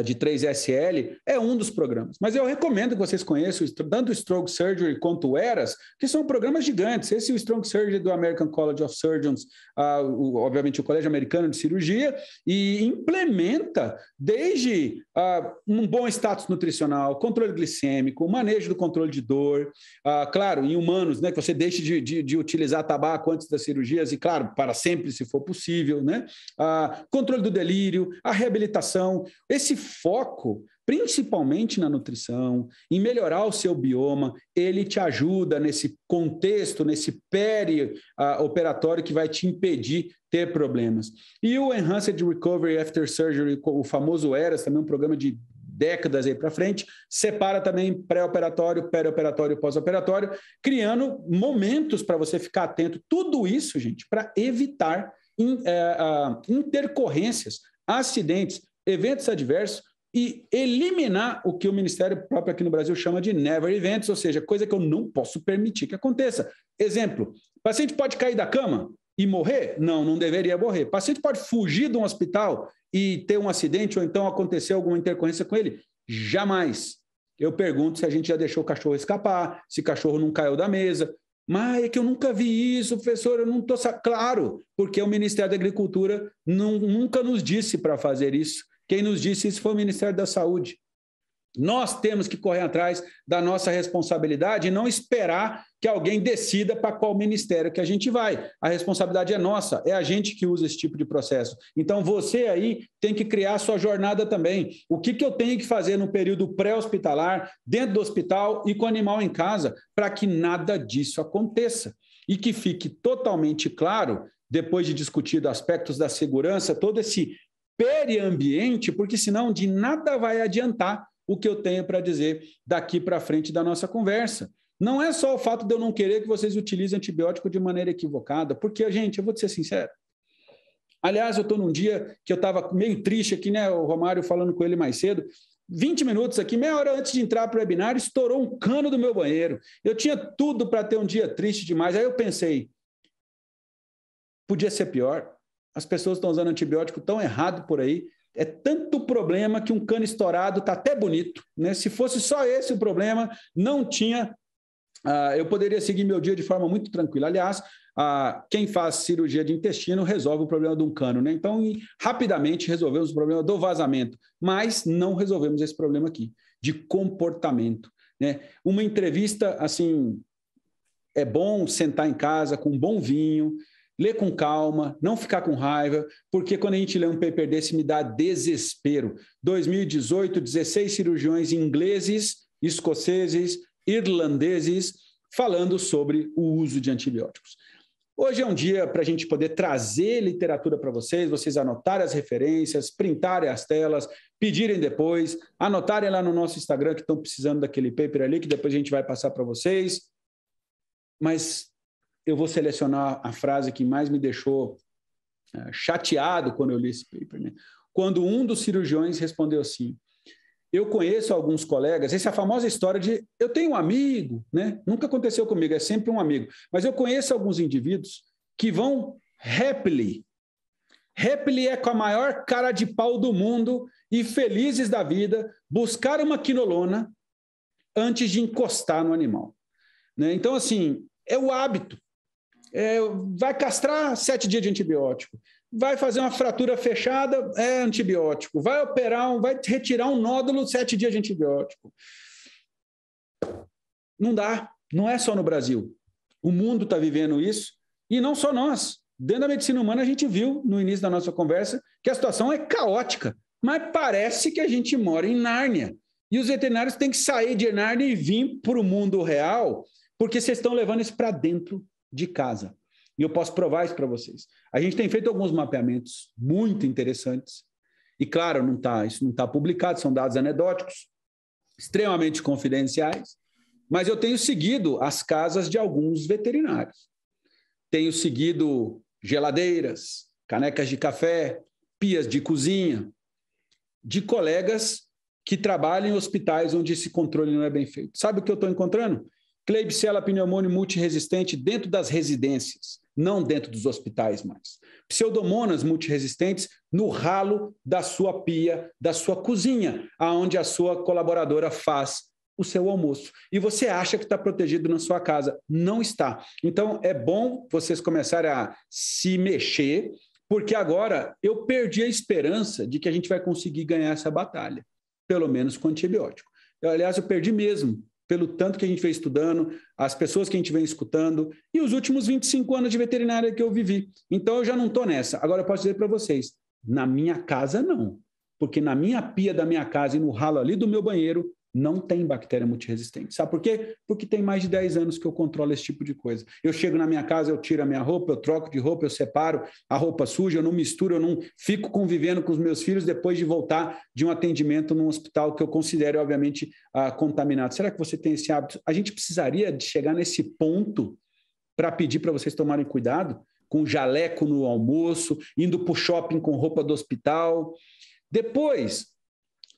de 3SL é um dos programas. Mas eu recomendo que vocês conheçam tanto o Stroke Surgery quanto o ERAS, que são programas gigantes. Esse é o Stroke Surgery do American College of Surgeons, uh, o, obviamente o Colégio Americano de Cirurgia, e implementa desde uh, um bom status nutricional, controle glicêmico, manejo do controle de dor, uh, claro, em humanos, né, que você deixe de, de, de, utilizar tabaco antes das cirurgias, e claro, para sempre, se for possível, né? controle do delírio, a reabilitação. Esse foco, principalmente na nutrição, em melhorar o seu bioma, ele te ajuda nesse contexto, nesse peri-operatório que vai te impedir ter problemas. E o Enhanced Recovery After Surgery, o famoso ERAS, também um programa de décadas aí para frente, separa também pré-operatório, peri-operatório, pós-operatório, criando momentos para você ficar atento. Tudo isso, gente, para evitar é, uh, intercorrências, acidentes, eventos adversos e eliminar o que o Ministério próprio aqui no Brasil chama de never events, ou seja, coisa que eu não posso permitir que aconteça. Exemplo: paciente pode cair da cama e morrer? Não, não deveria morrer. Paciente pode fugir de um hospital e ter um acidente ou então acontecer alguma intercorrência com ele? Jamais. Eu pergunto se a gente já deixou o cachorro escapar, se o cachorro não caiu da mesa. Mas é que eu nunca vi isso, professor, eu não estou... Claro, porque o Ministério da Agricultura não, nunca nos disse para fazer isso. Quem nos disse isso foi o Ministério da Saúde. Nós temos que correr atrás da nossa responsabilidade e não esperar que alguém decida para qual ministério que a gente vai. A responsabilidade é nossa, é a gente que usa esse tipo de processo. Então você aí tem que criar sua jornada também. O que, que eu tenho que fazer no período pré-hospitalar, dentro do hospital e com o animal em casa, para que nada disso aconteça. E que fique totalmente claro, depois de discutido aspectos da segurança, todo esse periambiente, porque senão de nada vai adiantar o que eu tenho para dizer daqui para frente da nossa conversa. Não é só o fato de eu não querer que vocês utilizem antibiótico de maneira equivocada, porque, gente, eu vou te ser sincero. Aliás, eu estou num dia que eu estava meio triste aqui, né? O Romário falando com ele mais cedo. 20 minutos aqui, meia hora antes de entrar para o webinar, estourou um cano do meu banheiro. Eu tinha tudo para ter um dia triste demais. Aí eu pensei, podia ser pior. As pessoas estão usando antibiótico tão errado por aí. É tanto problema que um cano estourado está até bonito. Né? Se fosse só esse o problema, não tinha. Uh, eu poderia seguir meu dia de forma muito tranquila. Aliás, uh, quem faz cirurgia de intestino resolve o problema de um cano. Né? Então, rapidamente resolvemos o problema do vazamento, mas não resolvemos esse problema aqui, de comportamento. Né? Uma entrevista, assim, é bom sentar em casa com um bom vinho, ler com calma, não ficar com raiva, porque quando a gente lê um paper desse me dá desespero. 2018, 16 cirurgiões ingleses, escoceses, irlandeses falando sobre o uso de antibióticos. Hoje é um dia para a gente poder trazer literatura para vocês, vocês anotarem as referências, printarem as telas, pedirem depois, anotarem lá no nosso Instagram que estão precisando daquele paper ali, que depois a gente vai passar para vocês. Mas eu vou selecionar a frase que mais me deixou é, chateado quando eu li esse paper. Né? Quando um dos cirurgiões respondeu assim: Eu conheço alguns colegas, essa é a famosa história de eu tenho um amigo, né? nunca aconteceu comigo, é sempre um amigo, mas eu conheço alguns indivíduos que vão happily. Happily é com a maior cara de pau do mundo e felizes da vida buscar uma quinolona antes de encostar no animal. Né? Então, assim, é o hábito. É, vai castrar sete dias de antibiótico. Vai fazer uma fratura fechada, é antibiótico. Vai operar, vai retirar um nódulo, sete dias de antibiótico. Não dá. Não é só no Brasil. O mundo está vivendo isso e não só nós. Dentro da medicina humana, a gente viu no início da nossa conversa que a situação é caótica, mas parece que a gente mora em Nárnia. E os veterinários têm que sair de Nárnia e vir para o mundo real, porque vocês estão levando isso para dentro de casa. E eu posso provar isso para vocês. A gente tem feito alguns mapeamentos muito interessantes E claro, não tá, isso não está publicado, são dados anedóticos, extremamente confidenciais, mas eu tenho seguido as casas de alguns veterinários. Tenho seguido geladeiras, canecas de café, pias de cozinha, de colegas que trabalham em hospitais onde esse controle não é bem feito. Sabe o que eu estou encontrando? Klebsiella pneumoniae multiresistente dentro das residências, não dentro dos hospitais mais. Pseudomonas multiresistentes no ralo da sua pia, da sua cozinha, aonde a sua colaboradora faz o seu almoço. E você acha que está protegido na sua casa. Não está. Então, é bom vocês começarem a se mexer, porque agora eu perdi a esperança de que a gente vai conseguir ganhar essa batalha, pelo menos com antibiótico. Eu, aliás, eu perdi mesmo, pelo tanto que a gente vem estudando, as pessoas que a gente vem escutando e os últimos 25 anos de veterinária que eu vivi. Então eu já não estou nessa. Agora eu posso dizer para vocês, na minha casa não, porque na minha pia da minha casa e no ralo ali do meu banheiro não tem bactéria multiresistente. Sabe por quê? Porque tem mais de 10 anos que eu controlo esse tipo de coisa. Eu chego na minha casa, eu tiro a minha roupa, eu troco de roupa, eu separo a roupa suja, eu não misturo, eu não fico convivendo com os meus filhos depois de voltar de um atendimento num hospital que eu considero, obviamente, uh, contaminado. Será que você tem esse hábito? A gente precisaria de chegar nesse ponto para pedir para vocês tomarem cuidado com jaleco no almoço, indo para o shopping com roupa do hospital. Depois,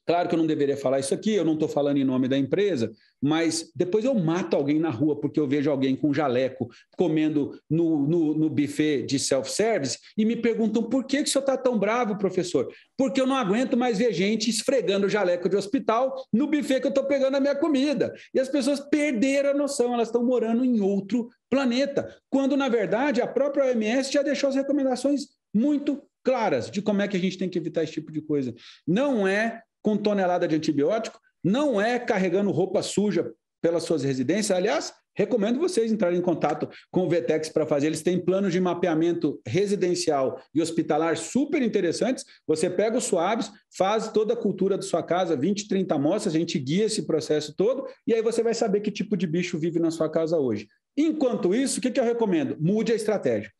Claro que eu não deveria falar isso aqui, eu não estou falando em nome da empresa, mas depois eu mato alguém na rua porque eu vejo alguém com jaleco comendo no, no, no buffet de self-service e me perguntam por que, que o senhor está tão bravo, professor? Porque eu não aguento mais ver gente esfregando jaleco de hospital no buffet que eu estou pegando a minha comida. E as pessoas perderam a noção, elas estão morando em outro planeta, quando na verdade a própria OMS já deixou as recomendações muito claras de como é que a gente tem que evitar esse tipo de coisa. Não é com tonelada de antibiótico, não é carregando roupa suja pelas suas residências. Aliás, recomendo vocês entrarem em contato com o Vetex para fazer. Eles têm planos de mapeamento residencial e hospitalar super interessantes. Você pega os suaves, faz toda a cultura da sua casa, 20, 30 amostras, a gente guia esse processo todo, e aí você vai saber que tipo de bicho vive na sua casa hoje. Enquanto isso, o que, que eu recomendo? Mude a estratégia.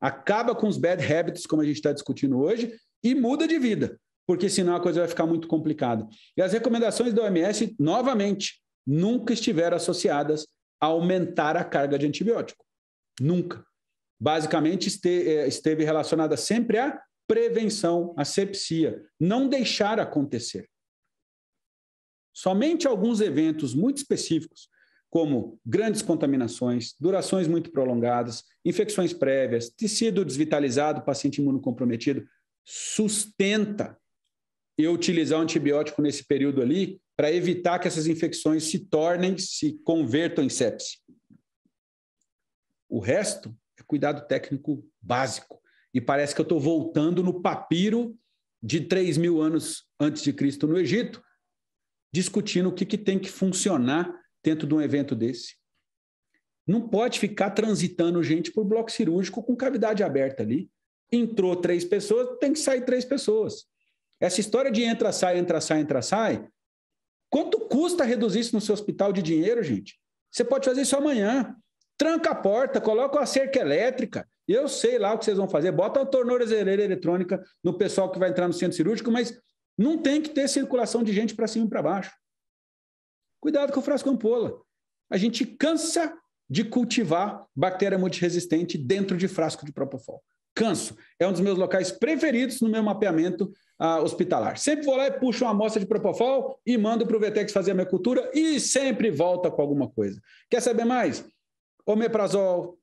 Acaba com os bad habits, como a gente está discutindo hoje, e muda de vida porque senão a coisa vai ficar muito complicada. E as recomendações da OMS, novamente, nunca estiveram associadas a aumentar a carga de antibiótico. Nunca. Basicamente, é, esteve relacionada sempre à prevenção, à sepsia, não deixar acontecer. Somente alguns eventos muito específicos, como grandes contaminações, durações muito prolongadas, infecções prévias, tecido desvitalizado, paciente imunocomprometido, sustenta eu utilizar um antibiótico nesse período ali para evitar que essas infecções se tornem, se convertam em sepse. O resto é cuidado técnico básico. E parece que eu estou voltando no papiro de 3 mil anos antes de Cristo no Egito, discutindo o que, que tem que funcionar dentro de um evento desse. Não pode ficar transitando gente por bloco cirúrgico com cavidade aberta ali. Entrou três pessoas, tem que sair três pessoas. Essa história de entra, sai, entra, sai, entra, sai. Quanto custa reduzir isso no seu hospital de dinheiro, gente? Você pode fazer isso amanhã. Tranca a porta, coloca uma cerca elétrica. Eu sei lá o que vocês vão fazer. Bota uma tornozeleira eletrônica no pessoal que vai entrar no centro cirúrgico, mas não tem que ter circulação de gente para cima e para baixo. Cuidado com o frasco ampola. A gente cansa de cultivar bactéria multiresistente dentro de frasco de propofol. Canso. É um dos meus locais preferidos no meu mapeamento uh, hospitalar. Sempre vou lá e puxo uma amostra de Propofol e mando para o Vetex fazer a minha cultura e sempre volta com alguma coisa. Quer saber mais? Omeprazol,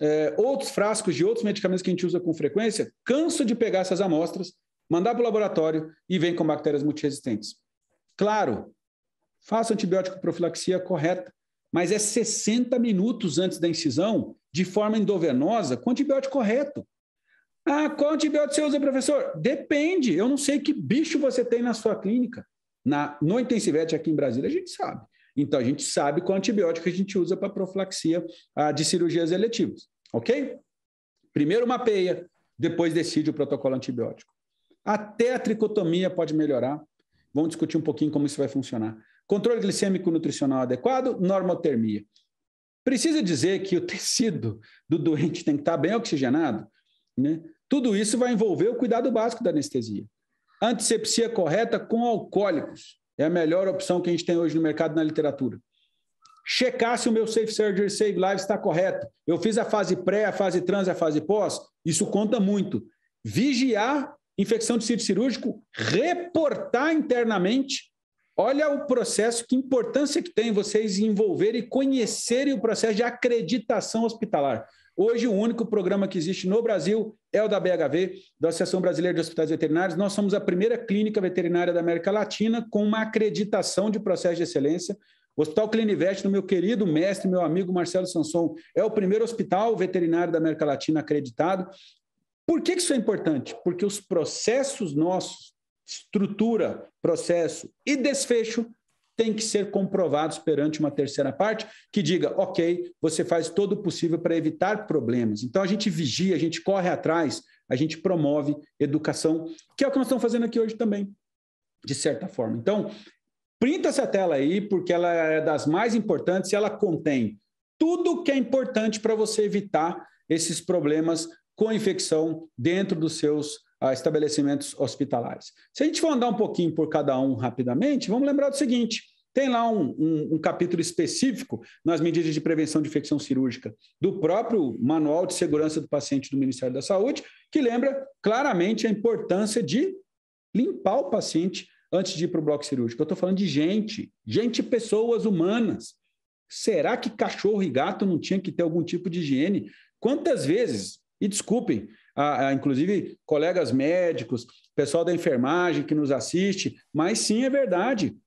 é, outros frascos de outros medicamentos que a gente usa com frequência, canso de pegar essas amostras, mandar para o laboratório e vem com bactérias multiresistentes. Claro, faça antibiótico profilaxia correta, mas é 60 minutos antes da incisão, de forma endovenosa, com antibiótico correto. Ah, qual antibiótico você usa, professor? Depende. Eu não sei que bicho você tem na sua clínica. Na, no Intensivete aqui em Brasília, a gente sabe. Então, a gente sabe qual antibiótico a gente usa para profilaxia ah, de cirurgias eletivas. Ok? Primeiro mapeia, depois decide o protocolo antibiótico. Até a tricotomia pode melhorar. Vamos discutir um pouquinho como isso vai funcionar. Controle glicêmico nutricional adequado, normotermia. Precisa dizer que o tecido do doente tem que estar bem oxigenado? Né? Tudo isso vai envolver o cuidado básico da anestesia. Antisepsia correta com alcoólicos. É a melhor opção que a gente tem hoje no mercado na literatura. Checar se o meu Safe Surgery Save Lives está correto. Eu fiz a fase pré, a fase trans, a fase pós. Isso conta muito. Vigiar infecção de sítio cirúrgico, reportar internamente. Olha o processo, que importância que tem vocês envolverem e conhecerem o processo de acreditação hospitalar. Hoje, o único programa que existe no Brasil é o da BHV, da Associação Brasileira de Hospitais Veterinários. Nós somos a primeira clínica veterinária da América Latina com uma acreditação de processo de excelência. O Hospital Clinivete, do meu querido mestre, meu amigo Marcelo Sanson, é o primeiro hospital veterinário da América Latina acreditado. Por que isso é importante? Porque os processos nossos, estrutura, processo e desfecho, têm que ser comprovados perante uma terceira parte que diga, ok, você faz todo o possível para evitar problemas. Então a gente vigia, a gente corre atrás, a gente promove educação, que é o que nós estamos fazendo aqui hoje também, de certa forma. Então, printa essa tela aí, porque ela é das mais importantes e ela contém tudo que é importante para você evitar esses problemas com infecção dentro dos seus a estabelecimentos hospitalares. Se a gente for andar um pouquinho por cada um rapidamente, vamos lembrar do seguinte: tem lá um, um, um, capítulo específico nas medidas de prevenção de infecção cirúrgica do próprio Manual de Segurança do Paciente do Ministério da Saúde, que lembra claramente a importância de limpar o paciente antes de ir para o bloco cirúrgico. Eu estou falando de gente, gente, pessoas humanas. Será que cachorro e gato não tinham que ter algum tipo de higiene? Quantas vezes, e desculpem, a, a, inclusive colegas médicos, pessoal da enfermagem que nos assiste, mas sim é verdade.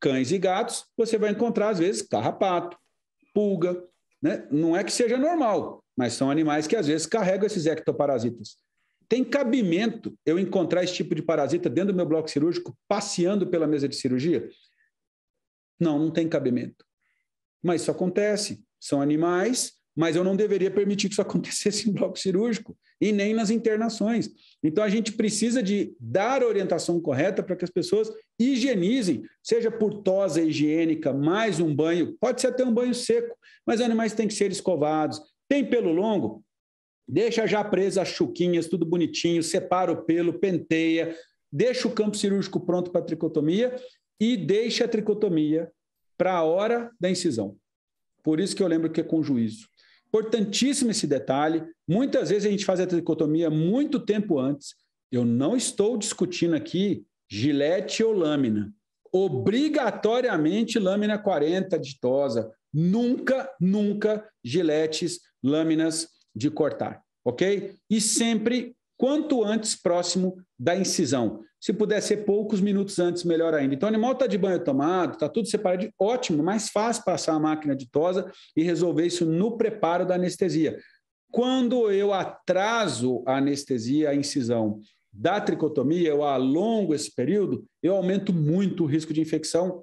Cães e gatos, você vai encontrar, às vezes, carrapato, pulga. Né? Não é que seja normal, mas são animais que às vezes carregam esses ectoparasitas. Tem cabimento eu encontrar esse tipo de parasita dentro do meu bloco cirúrgico, passeando pela mesa de cirurgia? Não, não tem cabimento. Mas isso acontece. São animais mas eu não deveria permitir que isso acontecesse em bloco cirúrgico e nem nas internações. Então a gente precisa de dar a orientação correta para que as pessoas higienizem, seja por tosa higiênica, mais um banho, pode ser até um banho seco, mas animais têm que ser escovados. Tem pelo longo? Deixa já presa as chuquinhas, tudo bonitinho, separa o pelo, penteia, deixa o campo cirúrgico pronto para tricotomia e deixa a tricotomia para a hora da incisão. Por isso que eu lembro que é com juízo. Importantíssimo esse detalhe. Muitas vezes a gente faz a tricotomia muito tempo antes. Eu não estou discutindo aqui gilete ou lâmina. Obrigatoriamente lâmina 40 ditosa. Nunca, nunca giletes, lâminas de cortar, ok? E sempre quanto antes próximo da incisão. Se puder ser poucos minutos antes, melhor ainda. Então, o animal está de banho tomado, está tudo separado, ótimo, mais fácil passar a máquina de tosa e resolver isso no preparo da anestesia. Quando eu atraso a anestesia, a incisão da tricotomia, eu alongo esse período, eu aumento muito o risco de infecção,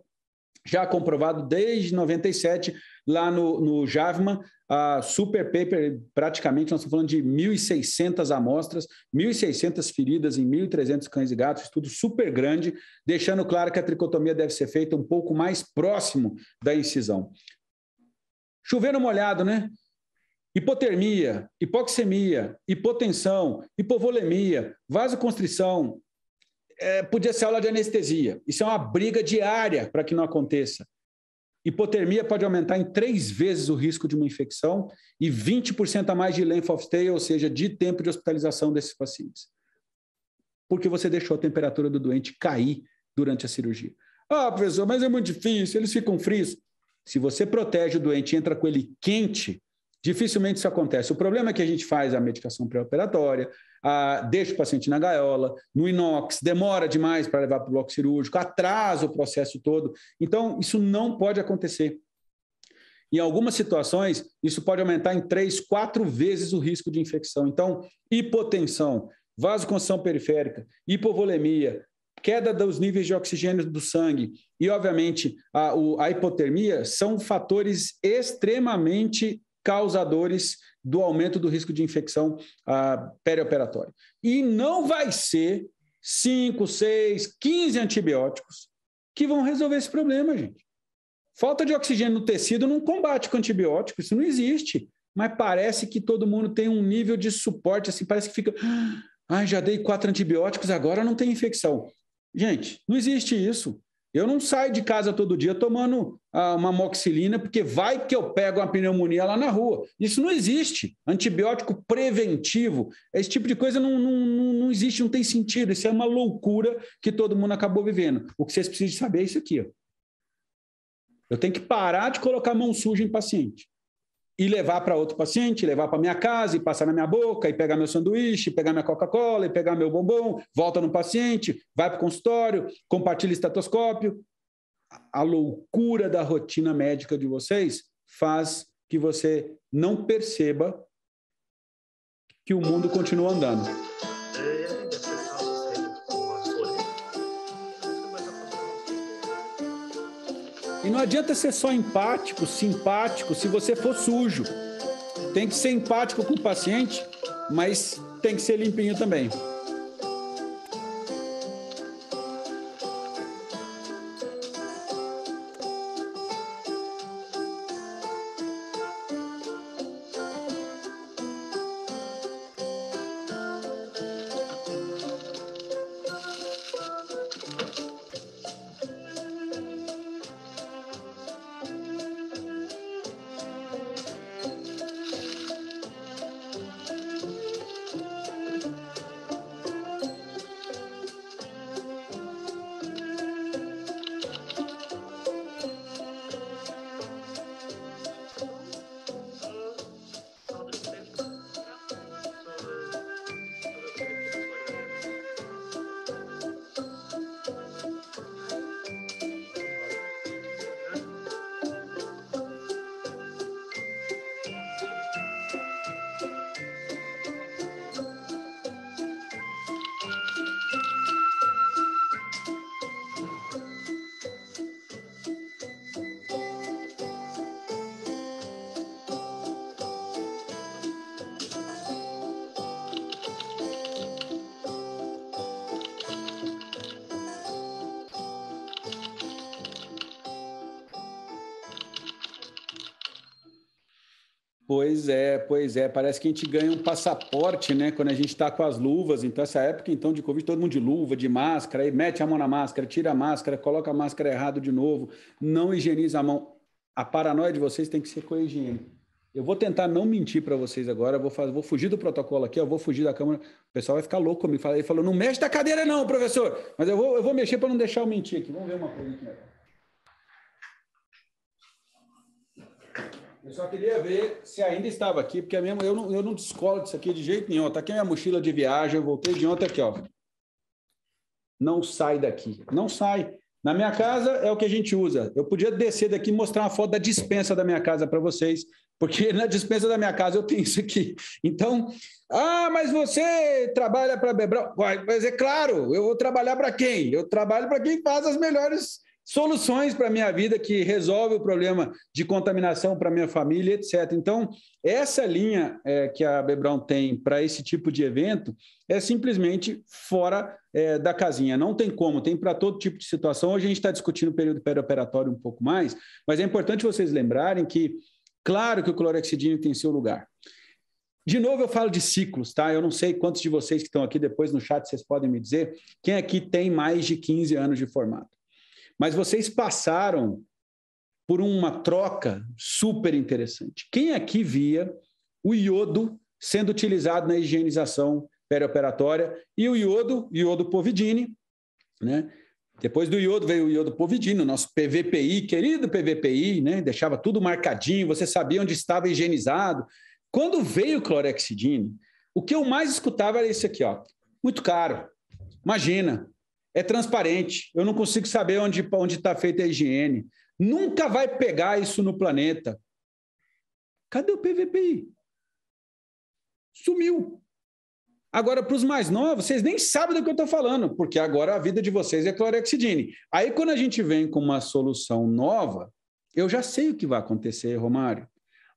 já comprovado desde 97, lá no, no JAVMA, a super paper, praticamente, nós estamos falando de 1.600 amostras, 1.600 feridas em 1.300 cães e gatos, estudo super grande, deixando claro que a tricotomia deve ser feita um pouco mais próximo da incisão. Chovendo molhado, né? Hipotermia, hipoxemia, hipotensão, hipovolemia, vasoconstrição, é, podia ser aula de anestesia. Isso é uma briga diária para que não aconteça. Hipotermia pode aumentar em três vezes o risco de uma infecção e 20% a mais de length of stay, ou seja, de tempo de hospitalização desses pacientes. Porque você deixou a temperatura do doente cair durante a cirurgia. Ah, professor, mas é muito difícil, eles ficam frios. Se você protege o doente e entra com ele quente, dificilmente isso acontece. O problema é que a gente faz a medicação pré-operatória, ah, deixa o paciente na gaiola, no inox, demora demais para levar para o bloco cirúrgico, atrasa o processo todo. Então, isso não pode acontecer. Em algumas situações, isso pode aumentar em três, quatro vezes o risco de infecção. Então, hipotensão, vasoconstrição periférica, hipovolemia, queda dos níveis de oxigênio do sangue e, obviamente, a, a hipotermia são fatores extremamente causadores do aumento do risco de infecção uh, perioperatória. E não vai ser 5, 6, 15 antibióticos que vão resolver esse problema, gente. Falta de oxigênio no tecido não combate com antibiótico, isso não existe. Mas parece que todo mundo tem um nível de suporte, assim, parece que fica. Ah, já dei quatro antibióticos, agora não tem infecção. Gente, não existe isso. Eu não saio de casa todo dia tomando ah, uma moxilina, porque vai que eu pego uma pneumonia lá na rua. Isso não existe. Antibiótico preventivo, esse tipo de coisa não, não, não existe, não tem sentido. Isso é uma loucura que todo mundo acabou vivendo. O que vocês precisam saber é isso aqui. Ó. Eu tenho que parar de colocar mão suja em paciente e levar para outro paciente, levar para minha casa e passar na minha boca, e pegar meu sanduíche, pegar minha Coca-Cola, e pegar meu bombom, volta no paciente, vai para o consultório, compartilha estetoscópio. A loucura da rotina médica de vocês faz que você não perceba que o mundo continua andando. E não adianta ser só empático, simpático, se você for sujo. Tem que ser empático com o paciente, mas tem que ser limpinho também. Pois é. Parece que a gente ganha um passaporte, né? Quando a gente está com as luvas. Então, essa época então de Covid, todo mundo de luva, de máscara, aí mete a mão na máscara, tira a máscara, coloca a máscara errado de novo, não higieniza a mão. A paranoia de vocês tem que ser com a higiene. Eu vou tentar não mentir para vocês agora, vou, fazer, vou fugir do protocolo aqui, eu vou fugir da câmera. O pessoal vai ficar louco comigo. Ele falou: não mexe da cadeira, não, professor. Mas eu vou, eu vou mexer para não deixar eu mentir aqui. Vamos ver uma coisa aqui agora. Eu só queria ver se ainda estava aqui, porque mesmo eu não, eu não descolo disso aqui de jeito nenhum. Está aqui a minha mochila de viagem, eu voltei de ontem aqui, ó. Não sai daqui, não sai. Na minha casa é o que a gente usa. Eu podia descer daqui e mostrar uma foto da dispensa da minha casa para vocês, porque na dispensa da minha casa eu tenho isso aqui. Então, ah, mas você trabalha para Bebral? Mas é claro, eu vou trabalhar para quem? Eu trabalho para quem faz as melhores soluções para a minha vida que resolve o problema de contaminação para minha família, etc. Então, essa linha é, que a Bebrão tem para esse tipo de evento é simplesmente fora é, da casinha. Não tem como, tem para todo tipo de situação. Hoje a gente está discutindo o período perioperatório um pouco mais, mas é importante vocês lembrarem que, claro que o clorexidina tem seu lugar. De novo, eu falo de ciclos, tá? Eu não sei quantos de vocês que estão aqui depois no chat vocês podem me dizer quem aqui tem mais de 15 anos de formato. Mas vocês passaram por uma troca super interessante. Quem aqui via o iodo sendo utilizado na higienização perioperatória e o iodo, iodo povidine, né? Depois do iodo veio o iodo povidine, o nosso PVPI, querido PVPI, né? Deixava tudo marcadinho, você sabia onde estava higienizado. Quando veio o clorexidine, o que eu mais escutava era isso aqui, ó. Muito caro. Imagina, é transparente. Eu não consigo saber onde está feita a higiene. Nunca vai pegar isso no planeta. Cadê o PVPI? Sumiu. Agora, para os mais novos, vocês nem sabem do que eu estou falando, porque agora a vida de vocês é clorexidine. Aí, quando a gente vem com uma solução nova, eu já sei o que vai acontecer, Romário.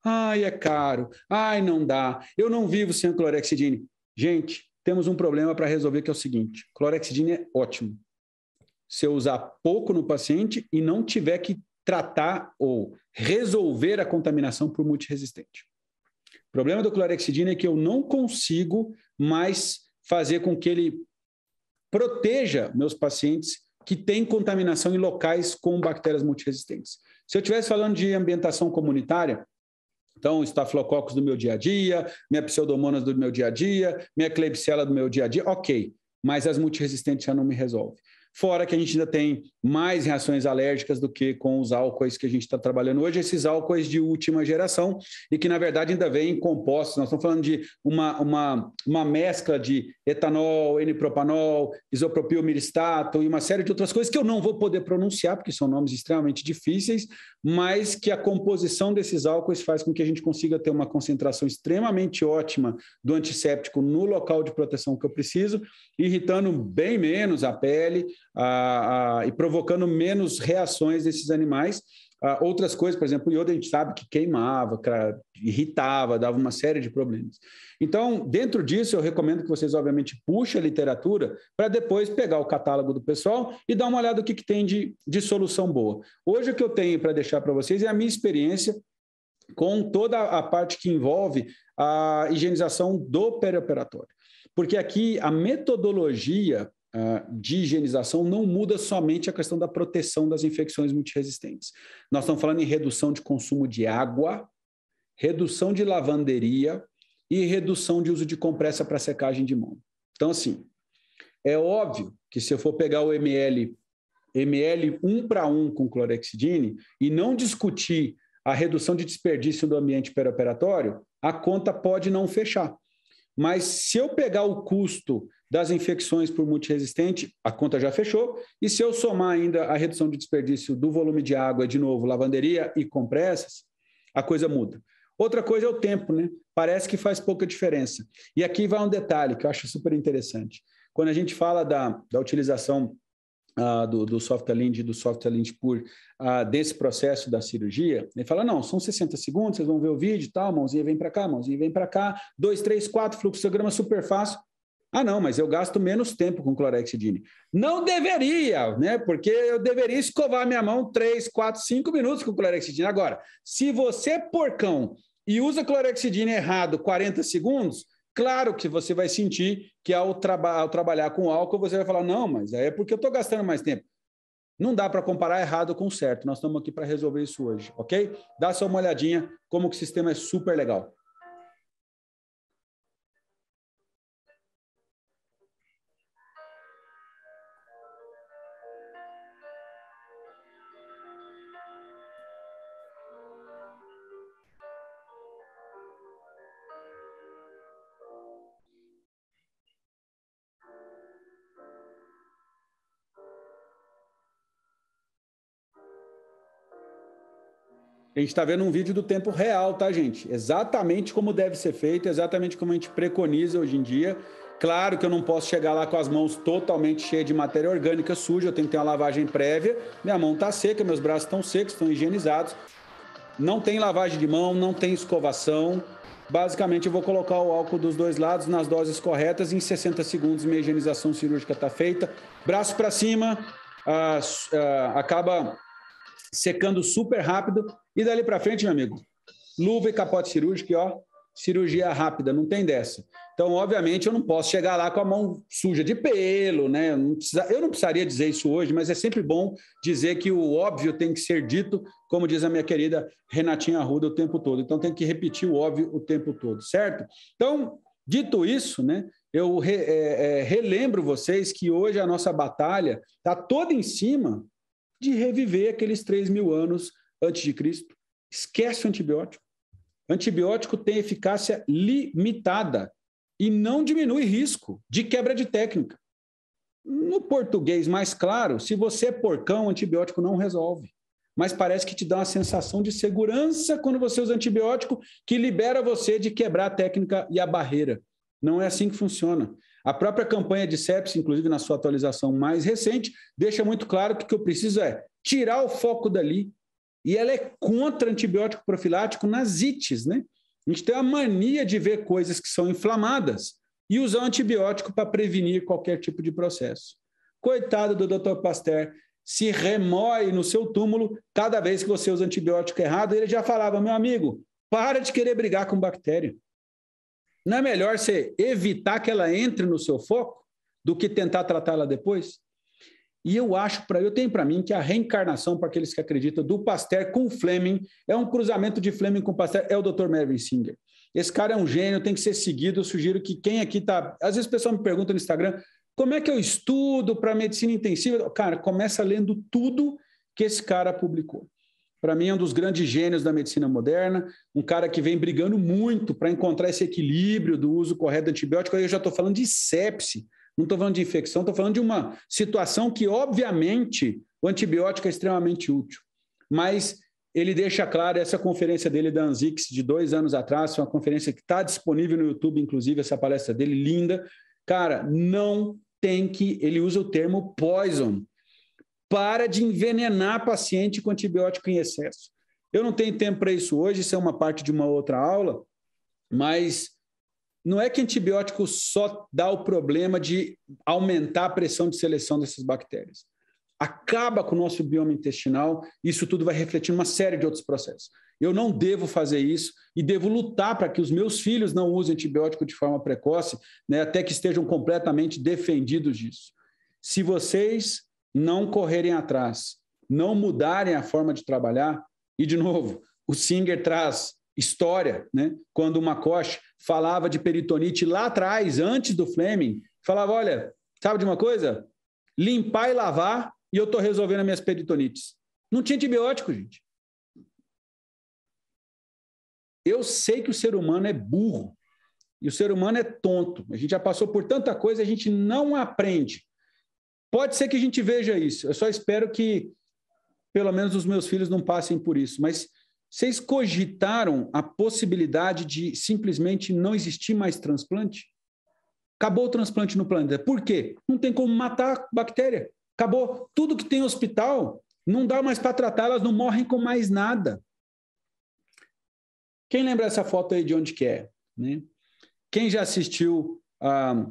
Ai, é caro. Ai, não dá. Eu não vivo sem clorexidine. Gente, temos um problema para resolver que é o seguinte: clorexidina é ótimo. Se eu usar pouco no paciente e não tiver que tratar ou resolver a contaminação por multiresistente. O problema do clorexidina é que eu não consigo mais fazer com que ele proteja meus pacientes que têm contaminação em locais com bactérias multiresistentes. Se eu estivesse falando de ambientação comunitária, então, estafilococos do meu dia a dia, minha pseudomonas do meu dia a dia, minha klebsiella do meu dia a dia, ok. Mas as multiresistentes já não me resolvem. Fora que a gente ainda tem mais reações alérgicas do que com os álcoois que a gente está trabalhando hoje, esses álcoois de última geração, e que, na verdade, ainda vêm compostos. Nós estamos falando de uma, uma, uma mescla de etanol, N-propanol, isopropil miristato e uma série de outras coisas que eu não vou poder pronunciar, porque são nomes extremamente difíceis, mas que a composição desses álcoois faz com que a gente consiga ter uma concentração extremamente ótima do antisséptico no local de proteção que eu preciso, irritando bem menos a pele, a, a, e provocando menos reações desses animais. A, outras coisas, por exemplo, o iodo a gente sabe que queimava, irritava, dava uma série de problemas. Então, dentro disso, eu recomendo que vocês, obviamente, puxem a literatura para depois pegar o catálogo do pessoal e dar uma olhada no que, que tem de, de solução boa. Hoje, o que eu tenho para deixar para vocês é a minha experiência com toda a parte que envolve a higienização do perioperatório. Porque aqui a metodologia de higienização não muda somente a questão da proteção das infecções multiresistentes. Nós estamos falando em redução de consumo de água, redução de lavanderia e redução de uso de compressa para secagem de mão. Então, assim, é óbvio que se eu for pegar o ml, ml um para um com clorexidine e não discutir a redução de desperdício do ambiente perioperatório, a conta pode não fechar. Mas se eu pegar o custo das infecções por multiresistente, a conta já fechou. E se eu somar ainda a redução de desperdício do volume de água, de novo, lavanderia e compressas, a coisa muda. Outra coisa é o tempo, né? Parece que faz pouca diferença. E aqui vai um detalhe que eu acho super interessante. Quando a gente fala da, da utilização uh, do, do software Lind e do software Lind Pur uh, desse processo da cirurgia, ele fala, não, são 60 segundos, vocês vão ver o vídeo e tal, mãozinha vem para cá, mãozinha vem para cá, dois, três, quatro, fluxograma super fácil. Ah, não, mas eu gasto menos tempo com clorexidine. Não deveria, né? Porque eu deveria escovar minha mão 3, 4, 5 minutos com clorexidine. Agora, se você é porcão e usa clorexidine errado 40 segundos, claro que você vai sentir que ao, traba ao trabalhar com álcool, você vai falar, não, mas é porque eu estou gastando mais tempo. Não dá para comparar errado com certo. Nós estamos aqui para resolver isso hoje, ok? Dá só uma olhadinha como que o sistema é super legal. A gente está vendo um vídeo do tempo real, tá, gente? Exatamente como deve ser feito, exatamente como a gente preconiza hoje em dia. Claro que eu não posso chegar lá com as mãos totalmente cheias de matéria orgânica suja, eu tenho que ter uma lavagem prévia. Minha mão está seca, meus braços estão secos, estão higienizados. Não tem lavagem de mão, não tem escovação. Basicamente, eu vou colocar o álcool dos dois lados nas doses corretas. Em 60 segundos, minha higienização cirúrgica está feita. Braço para cima, ah, ah, acaba secando super rápido. E dali para frente, meu amigo, luva e capote cirúrgico, ó, cirurgia rápida, não tem dessa. Então, obviamente, eu não posso chegar lá com a mão suja de pelo, né? Eu não, precisa, eu não precisaria dizer isso hoje, mas é sempre bom dizer que o óbvio tem que ser dito, como diz a minha querida Renatinha Arruda o tempo todo. Então, tem que repetir o óbvio o tempo todo, certo? Então, dito isso, né? Eu re, é, é, relembro vocês que hoje a nossa batalha está toda em cima de reviver aqueles 3 mil anos antes de Cristo. Esquece o antibiótico. Antibiótico tem eficácia limitada e não diminui risco de quebra de técnica. No português mais claro, se você é porcão, antibiótico não resolve. Mas parece que te dá uma sensação de segurança quando você usa antibiótico que libera você de quebrar a técnica e a barreira. Não é assim que funciona. A própria campanha de sepsis, inclusive na sua atualização mais recente, deixa muito claro que o que eu preciso é tirar o foco dali. E ela é contra antibiótico profilático nas ites, né? A gente tem a mania de ver coisas que são inflamadas e usar antibiótico para prevenir qualquer tipo de processo. Coitado do Dr. Pasteur, se remoe no seu túmulo cada vez que você usa antibiótico errado. Ele já falava, meu amigo, para de querer brigar com bactéria. Não é melhor você evitar que ela entre no seu foco do que tentar tratá-la depois? E eu acho, para eu tenho para mim que a reencarnação, para aqueles que acreditam, do Pasteur com Fleming, é um cruzamento de Fleming com Pasteur, é o Dr. Mervyn Singer. Esse cara é um gênio, tem que ser seguido. Eu sugiro que quem aqui está. Às vezes o pessoal me pergunta no Instagram como é que eu estudo para medicina intensiva. Cara, começa lendo tudo que esse cara publicou. Para mim, é um dos grandes gênios da medicina moderna, um cara que vem brigando muito para encontrar esse equilíbrio do uso correto de antibiótico. Aí eu já estou falando de sepse, não estou falando de infecção, estou falando de uma situação que, obviamente, o antibiótico é extremamente útil. Mas ele deixa claro essa conferência dele da Anzix de dois anos atrás, uma conferência que está disponível no YouTube, inclusive, essa palestra dele, linda. Cara, não tem que. Ele usa o termo poison. Para de envenenar paciente com antibiótico em excesso. Eu não tenho tempo para isso hoje, isso é uma parte de uma outra aula, mas não é que antibiótico só dá o problema de aumentar a pressão de seleção dessas bactérias acaba com o nosso bioma intestinal, isso tudo vai refletir uma série de outros processos. Eu não devo fazer isso e devo lutar para que os meus filhos não usem antibiótico de forma precoce, né, até que estejam completamente defendidos disso. Se vocês não correrem atrás, não mudarem a forma de trabalhar, e de novo, o Singer traz história, né? Quando o Macoche falava de peritonite lá atrás, antes do Fleming, falava: olha, sabe de uma coisa? Limpar e lavar e eu estou resolvendo as minhas peritonites. Não tinha antibiótico, gente. Eu sei que o ser humano é burro e o ser humano é tonto. A gente já passou por tanta coisa, a gente não aprende. Pode ser que a gente veja isso. Eu só espero que, pelo menos, os meus filhos não passem por isso. Mas vocês cogitaram a possibilidade de simplesmente não existir mais transplante? Acabou o transplante no planeta. Por quê? Não tem como matar a bactéria. Acabou. Tudo que tem hospital, não dá mais para tratar, elas não morrem com mais nada. Quem lembra essa foto aí de onde que é? Né? Quem já assistiu a...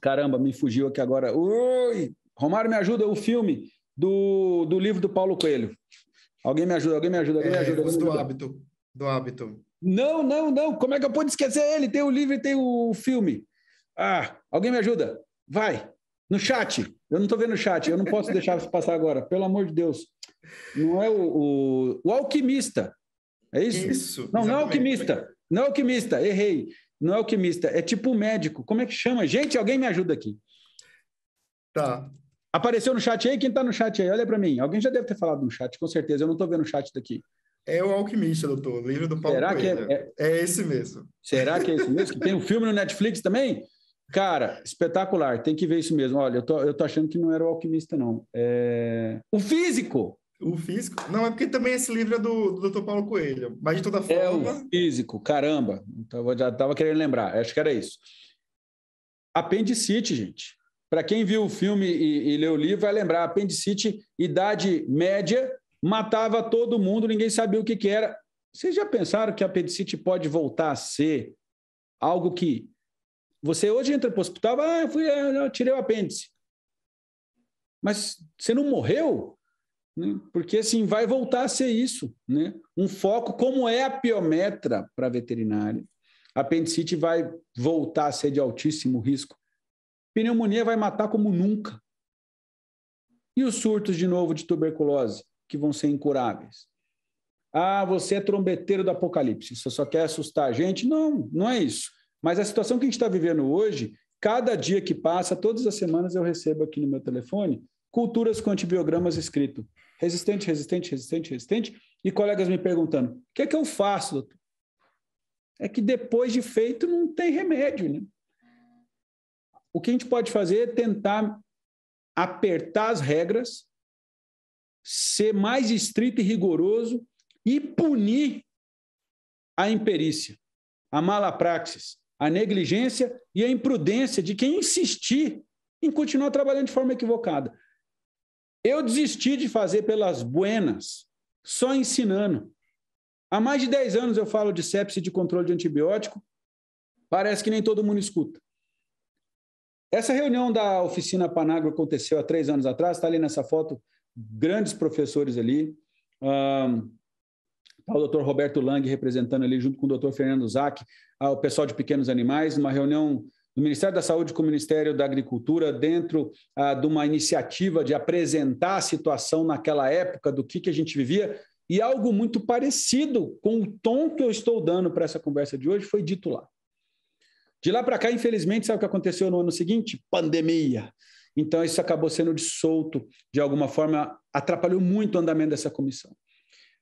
Caramba, me fugiu aqui agora. Oi! Romário, me ajuda, o filme do, do livro do Paulo Coelho. Alguém me ajuda, alguém me ajuda, alguém me ajuda. Alguém me ajuda. do hábito. Do hábito. Não, não, não. Como é que eu pude esquecer ele? Tem o livro e tem o filme. Ah, alguém me ajuda. Vai. No chat. Eu não estou vendo o chat. Eu não posso deixar isso passar agora. Pelo amor de Deus. Não é o, o, o alquimista. É isso? Isso. Não, exatamente. não é alquimista. Não é alquimista. Errei. Não é alquimista. É tipo o médico. Como é que chama? Gente, alguém me ajuda aqui. Tá. Apareceu no chat aí? Quem está no chat aí? Olha para mim. Alguém já deve ter falado no chat, com certeza. Eu não estou vendo o chat daqui. É o Alquimista, doutor. Livro do Paulo Será Coelho. Que é, é... é esse mesmo. Será que é esse mesmo? Que tem um filme no Netflix também? Cara, espetacular, tem que ver isso mesmo. Olha, eu tô, eu tô achando que não era o alquimista, não. É... O físico! O físico? Não, é porque também esse livro é do, do Dr. Paulo Coelho. Mas de toda forma. É o físico, caramba. Então, já estava querendo lembrar, acho que era isso. Apendicite, gente. Para quem viu o filme e, e leu o livro, vai lembrar: apendicite, idade média, matava todo mundo, ninguém sabia o que, que era. Vocês já pensaram que a apendicite pode voltar a ser algo que você hoje entra para o hospital, ah, eu, fui, eu tirei o apêndice. Mas você não morreu? Né? Porque assim, vai voltar a ser isso. Né? Um foco, como é a piometra para veterinária, a apendicite vai voltar a ser de altíssimo risco. Pneumonia vai matar como nunca. E os surtos de novo de tuberculose, que vão ser incuráveis? Ah, você é trombeteiro do apocalipse, você só quer assustar a gente? Não, não é isso. Mas a situação que a gente está vivendo hoje, cada dia que passa, todas as semanas eu recebo aqui no meu telefone culturas com antibiogramas escrito resistente, resistente, resistente, resistente, e colegas me perguntando: o que é que eu faço, doutor? É que depois de feito não tem remédio, né? O que a gente pode fazer é tentar apertar as regras, ser mais estrito e rigoroso e punir a imperícia, a malapraxis, a negligência e a imprudência de quem insistir em continuar trabalhando de forma equivocada. Eu desisti de fazer pelas buenas, só ensinando. Há mais de 10 anos eu falo de sepse de controle de antibiótico, parece que nem todo mundo escuta. Essa reunião da oficina Panagro aconteceu há três anos atrás, está ali nessa foto, grandes professores ali. Um, Tá o doutor Roberto Lang representando ali, junto com o doutor Fernando Zac, o pessoal de pequenos animais, uma reunião do Ministério da Saúde com o Ministério da Agricultura, dentro ah, de uma iniciativa de apresentar a situação naquela época, do que, que a gente vivia, e algo muito parecido com o tom que eu estou dando para essa conversa de hoje foi dito lá. De lá para cá, infelizmente, sabe o que aconteceu no ano seguinte? Pandemia. Então, isso acabou sendo dissolto, de alguma forma, atrapalhou muito o andamento dessa comissão.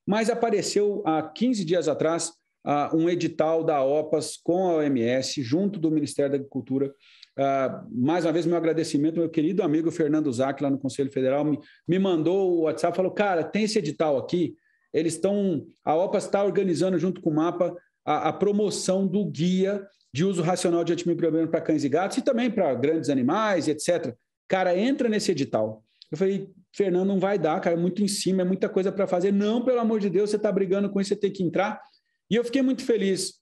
Mas apareceu há 15 dias atrás uh, um edital da OPAS com a OMS, junto do Ministério da Agricultura. Uh, mais uma vez, meu agradecimento, meu querido amigo Fernando Zac, lá no Conselho Federal, me, me mandou o WhatsApp, falou, cara, tem esse edital aqui, eles estão, a OPAS está organizando junto com o MAPA a, a promoção do guia de uso racional de antimicrobiano para cães e gatos e também para grandes animais, etc. Cara, entra nesse edital. Eu falei, Fernando, não vai dar, cara, é muito em cima, é muita coisa para fazer. Não, pelo amor de Deus, você está brigando com isso, você tem que entrar. E eu fiquei muito feliz,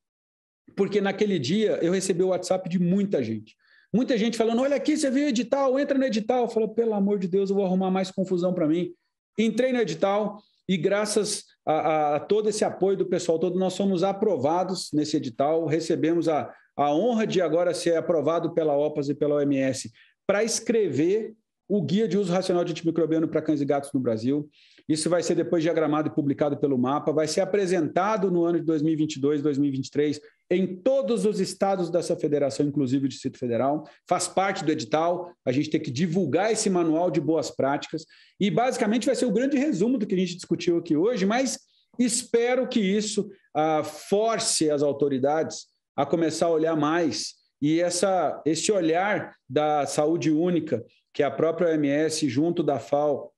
porque naquele dia eu recebi o WhatsApp de muita gente. Muita gente falando: olha aqui, você viu o edital, entra no edital. Eu falei, pelo amor de Deus, eu vou arrumar mais confusão para mim. Entrei no edital e, graças a, a, todo esse apoio do pessoal todo, nós fomos aprovados nesse edital, recebemos a, a honra de agora ser aprovado pela OPAS e pela OMS para escrever o Guia de Uso Racional de Antimicrobiano para Cães e Gatos no Brasil. Isso vai ser depois diagramado e publicado pelo MAPA, vai ser apresentado no ano de 2022, 2023, em todos os estados dessa federação, inclusive o Distrito Federal. Faz parte do edital, a gente tem que divulgar esse manual de boas práticas. E, basicamente, vai ser o grande resumo do que a gente discutiu aqui hoje, mas espero que isso ah, force as autoridades a começar a olhar mais. E essa, esse olhar da saúde única que a própria OMS, junto da FAO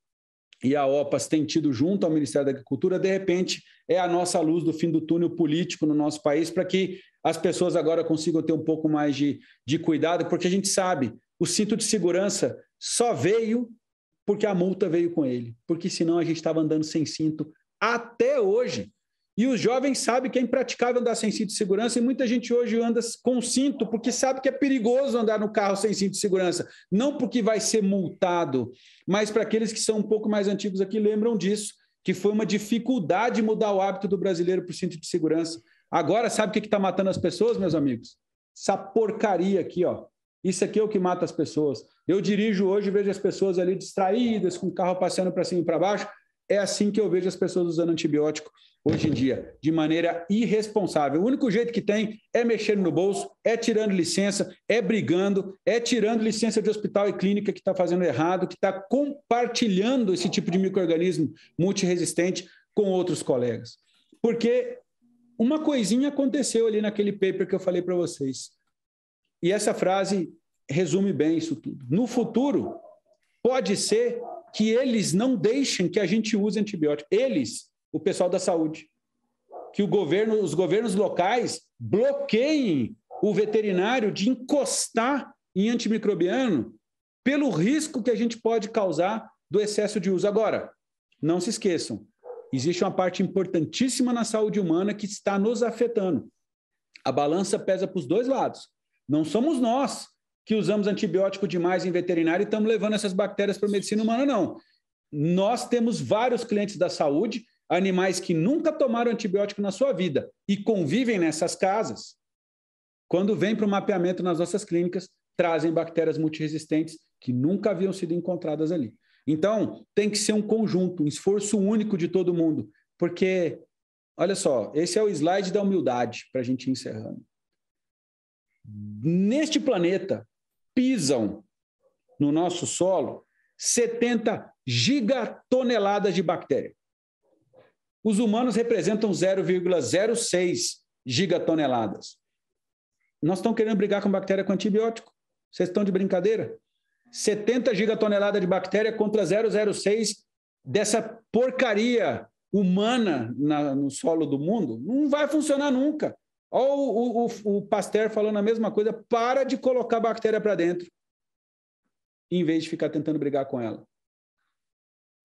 e a OPAS, tem tido junto ao Ministério da Agricultura, de repente é a nossa luz do fim do túnel político no nosso país, para que as pessoas agora consigam ter um pouco mais de, de cuidado, porque a gente sabe, o cinto de segurança só veio porque a multa veio com ele, porque senão a gente estava andando sem cinto até hoje. E os jovens sabem que é impraticável andar sem cinto de segurança e muita gente hoje anda com cinto porque sabe que é perigoso andar no carro sem cinto de segurança. Não porque vai ser multado, mas para aqueles que são um pouco mais antigos aqui lembram disso, que foi uma dificuldade mudar o hábito do brasileiro para o cinto de segurança. Agora, sabe o que está matando as pessoas, meus amigos? Essa porcaria aqui, ó. Isso aqui é o que mata as pessoas. Eu dirijo hoje vejo as pessoas ali distraídas, com o carro passeando para cima e para baixo. É assim que eu vejo as pessoas usando antibiótico hoje em dia, de maneira irresponsável. O único jeito que tem é mexendo no bolso, é tirando licença, é brigando, é tirando licença de hospital e clínica que está fazendo errado, que está compartilhando esse tipo de microorganismo multiresistente com outros colegas. Porque uma coisinha aconteceu ali naquele paper que eu falei para vocês. E essa frase resume bem isso tudo. No futuro, pode ser que eles não deixem que a gente use antibiótico. Eles o pessoal da saúde. Que o governo, os governos locais bloqueiem o veterinário de encostar em antimicrobiano pelo risco que a gente pode causar do excesso de uso. Agora, não se esqueçam, existe uma parte importantíssima na saúde humana que está nos afetando. A balança pesa para os dois lados. Não somos nós que usamos antibiótico demais em veterinário e estamos levando essas bactérias para a medicina humana, não. Nós temos vários clientes da saúde animais que nunca tomaram antibiótico na sua vida e convivem nessas casas, quando vêm para o mapeamento nas nossas clínicas, trazem bactérias multiresistentes que nunca haviam sido encontradas ali. Então, tem que ser um conjunto, um esforço único de todo mundo, porque, olha só, esse é o slide da humildade para a gente encerrando. Neste planeta, pisam no nosso solo 70 gigatoneladas de bactéria. Os humanos representam 0,06 gigatoneladas. Nós estamos querendo brigar com bactéria com antibiótico. Vocês estão de brincadeira? 70 gigatoneladas de bactéria contra 0,06 dessa porcaria humana na, no solo do mundo. Não vai funcionar nunca. Olha o, o, o Pasteur falando a mesma coisa. Para de colocar bactéria para dentro, em vez de ficar tentando brigar com ela.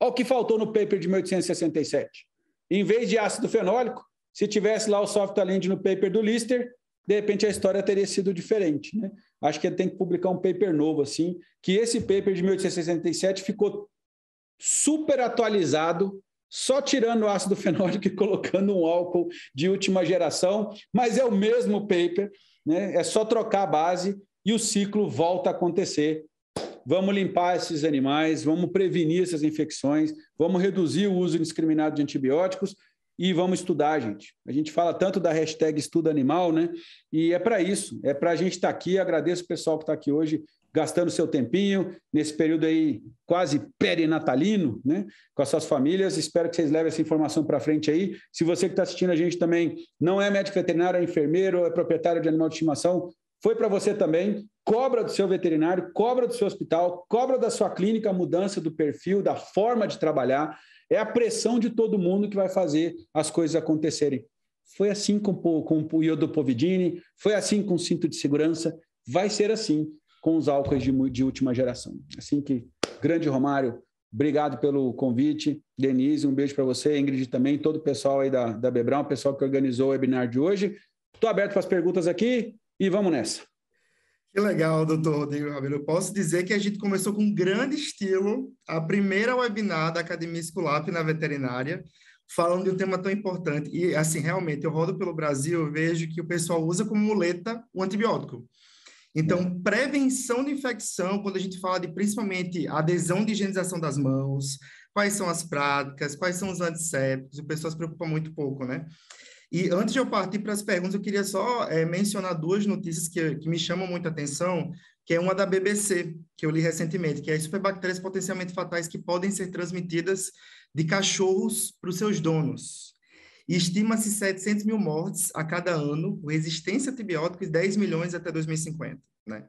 Olha o que faltou no paper de 1867. Em vez de ácido fenólico, se tivesse lá o soft no paper do Lister, de repente a história teria sido diferente. Né? Acho que ele tem que publicar um paper novo, assim, que esse paper de 1867 ficou super atualizado só tirando o ácido fenólico e colocando um álcool de última geração, mas é o mesmo paper, né? É só trocar a base e o ciclo volta a acontecer. Vamos limpar esses animais, vamos prevenir essas infecções, vamos reduzir o uso indiscriminado de antibióticos e vamos estudar, gente. A gente fala tanto da hashtag estudo animal, né? E é para isso, é para a gente estar tá aqui. Agradeço o pessoal que está aqui hoje gastando seu tempinho nesse período aí quase perinatalino, né, com as suas famílias. Espero que vocês levem essa informação para frente aí. Se você que está assistindo a gente também não é médico veterinário, é enfermeiro, é proprietário de animal de estimação, foi para você também. Cobra do seu veterinário, cobra do seu hospital, cobra da sua clínica a mudança do perfil, da forma de trabalhar. É a pressão de todo mundo que vai fazer as coisas acontecerem. Foi assim com, com o iodopovidine, foi assim com o cinto de segurança, vai ser assim com os álcools de, de última geração. Assim que, grande Romário, obrigado pelo convite. Denise, um beijo para você. Ingrid também, todo o pessoal aí da, da Bebrão, o pessoal que organizou o webinar de hoje. Estou aberto para as perguntas aqui e vamos nessa. Que legal, doutor Rodrigo Rabelo. Eu posso dizer que a gente começou com um grande estilo a primeira webinar da Academia Esculap na veterinária, falando de um tema tão importante. E, assim, realmente, eu rodo pelo Brasil, eu vejo que o pessoal usa como muleta o antibiótico. Então, prevenção de infecção, quando a gente fala de principalmente adesão de higienização das mãos, quais são as práticas, quais são os antissépticos, o pessoal se preocupa muito pouco, né? E antes de eu partir para as perguntas, eu queria só é, mencionar duas notícias que, que me chamam muita atenção, que é uma da BBC, que eu li recentemente, que é superbactérias potencialmente fatais que podem ser transmitidas de cachorros para os seus donos. E estima-se 700 mil mortes a cada ano por resistência a antibióticos e 10 milhões até 2050. Né?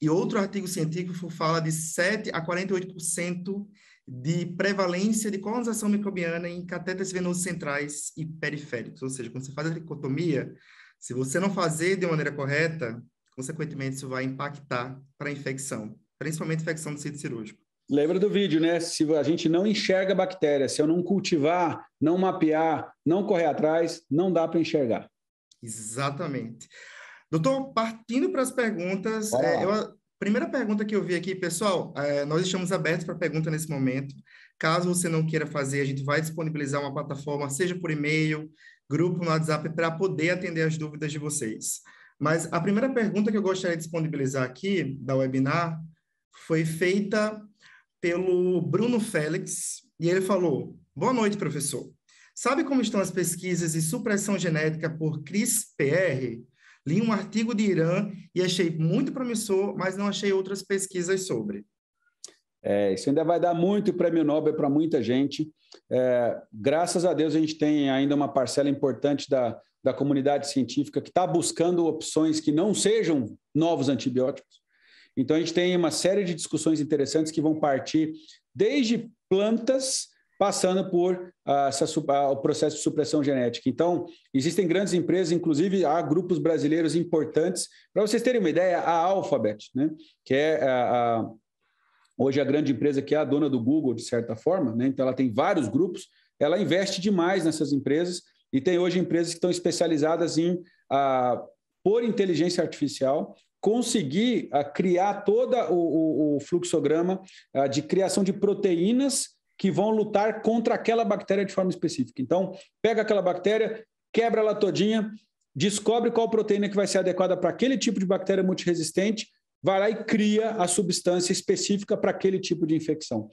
E outro artigo científico fala de 7 a 48% de prevalência de colonização microbiana em cateteres venosos centrais e periféricos. Ou seja, quando você faz a tricotomia, se você não fazer de maneira correta, consequentemente isso vai impactar para a infecção, principalmente infecção do sítio cirúrgico. Lembra do vídeo, né? Se a gente não enxerga bactéria, se eu não cultivar, não mapear, não correr atrás, não dá para enxergar. Exatamente. Doutor, partindo para as perguntas, é, eu, a primeira pergunta que eu vi aqui, pessoal, é, nós estamos abertos para pergunta nesse momento. Caso você não queira fazer, a gente vai disponibilizar uma plataforma, seja por e-mail, grupo no WhatsApp, para poder atender as dúvidas de vocês. Mas a primeira pergunta que eu gostaria de disponibilizar aqui, da webinar, foi feita pelo Bruno Félix, e ele falou: Boa noite, professor. Sabe como estão as pesquisas de supressão genética por CRISPR? Li um artigo de Irã e achei muito promissor, mas não achei outras pesquisas sobre. É, isso ainda vai dar muito prêmio Nobel para muita gente. É, graças a Deus, a gente tem ainda uma parcela importante da, da comunidade científica que está buscando opções que não sejam novos antibióticos. Então, a gente tem uma série de discussões interessantes que vão partir desde plantas, passando por uh, essa, uh, o processo de supressão genética. Então, existem grandes empresas, inclusive há grupos brasileiros importantes. Para vocês terem uma ideia, a Alphabet, né, que é a, a, hoje a grande empresa que é a dona do Google, de certa forma, né, então ela tem vários grupos, ela investe demais nessas empresas e tem hoje empresas que estão especializadas em uh, por inteligência artificial conseguir uh, criar todo o, o, fluxograma uh, de criação de proteínas que vão lutar contra aquela bactéria de forma específica. Então, pega aquela bactéria, quebra ela todinha, descobre qual proteína que vai ser adequada para aquele tipo de bactéria multiresistente, vai lá e cria a substância específica para aquele tipo de infecção.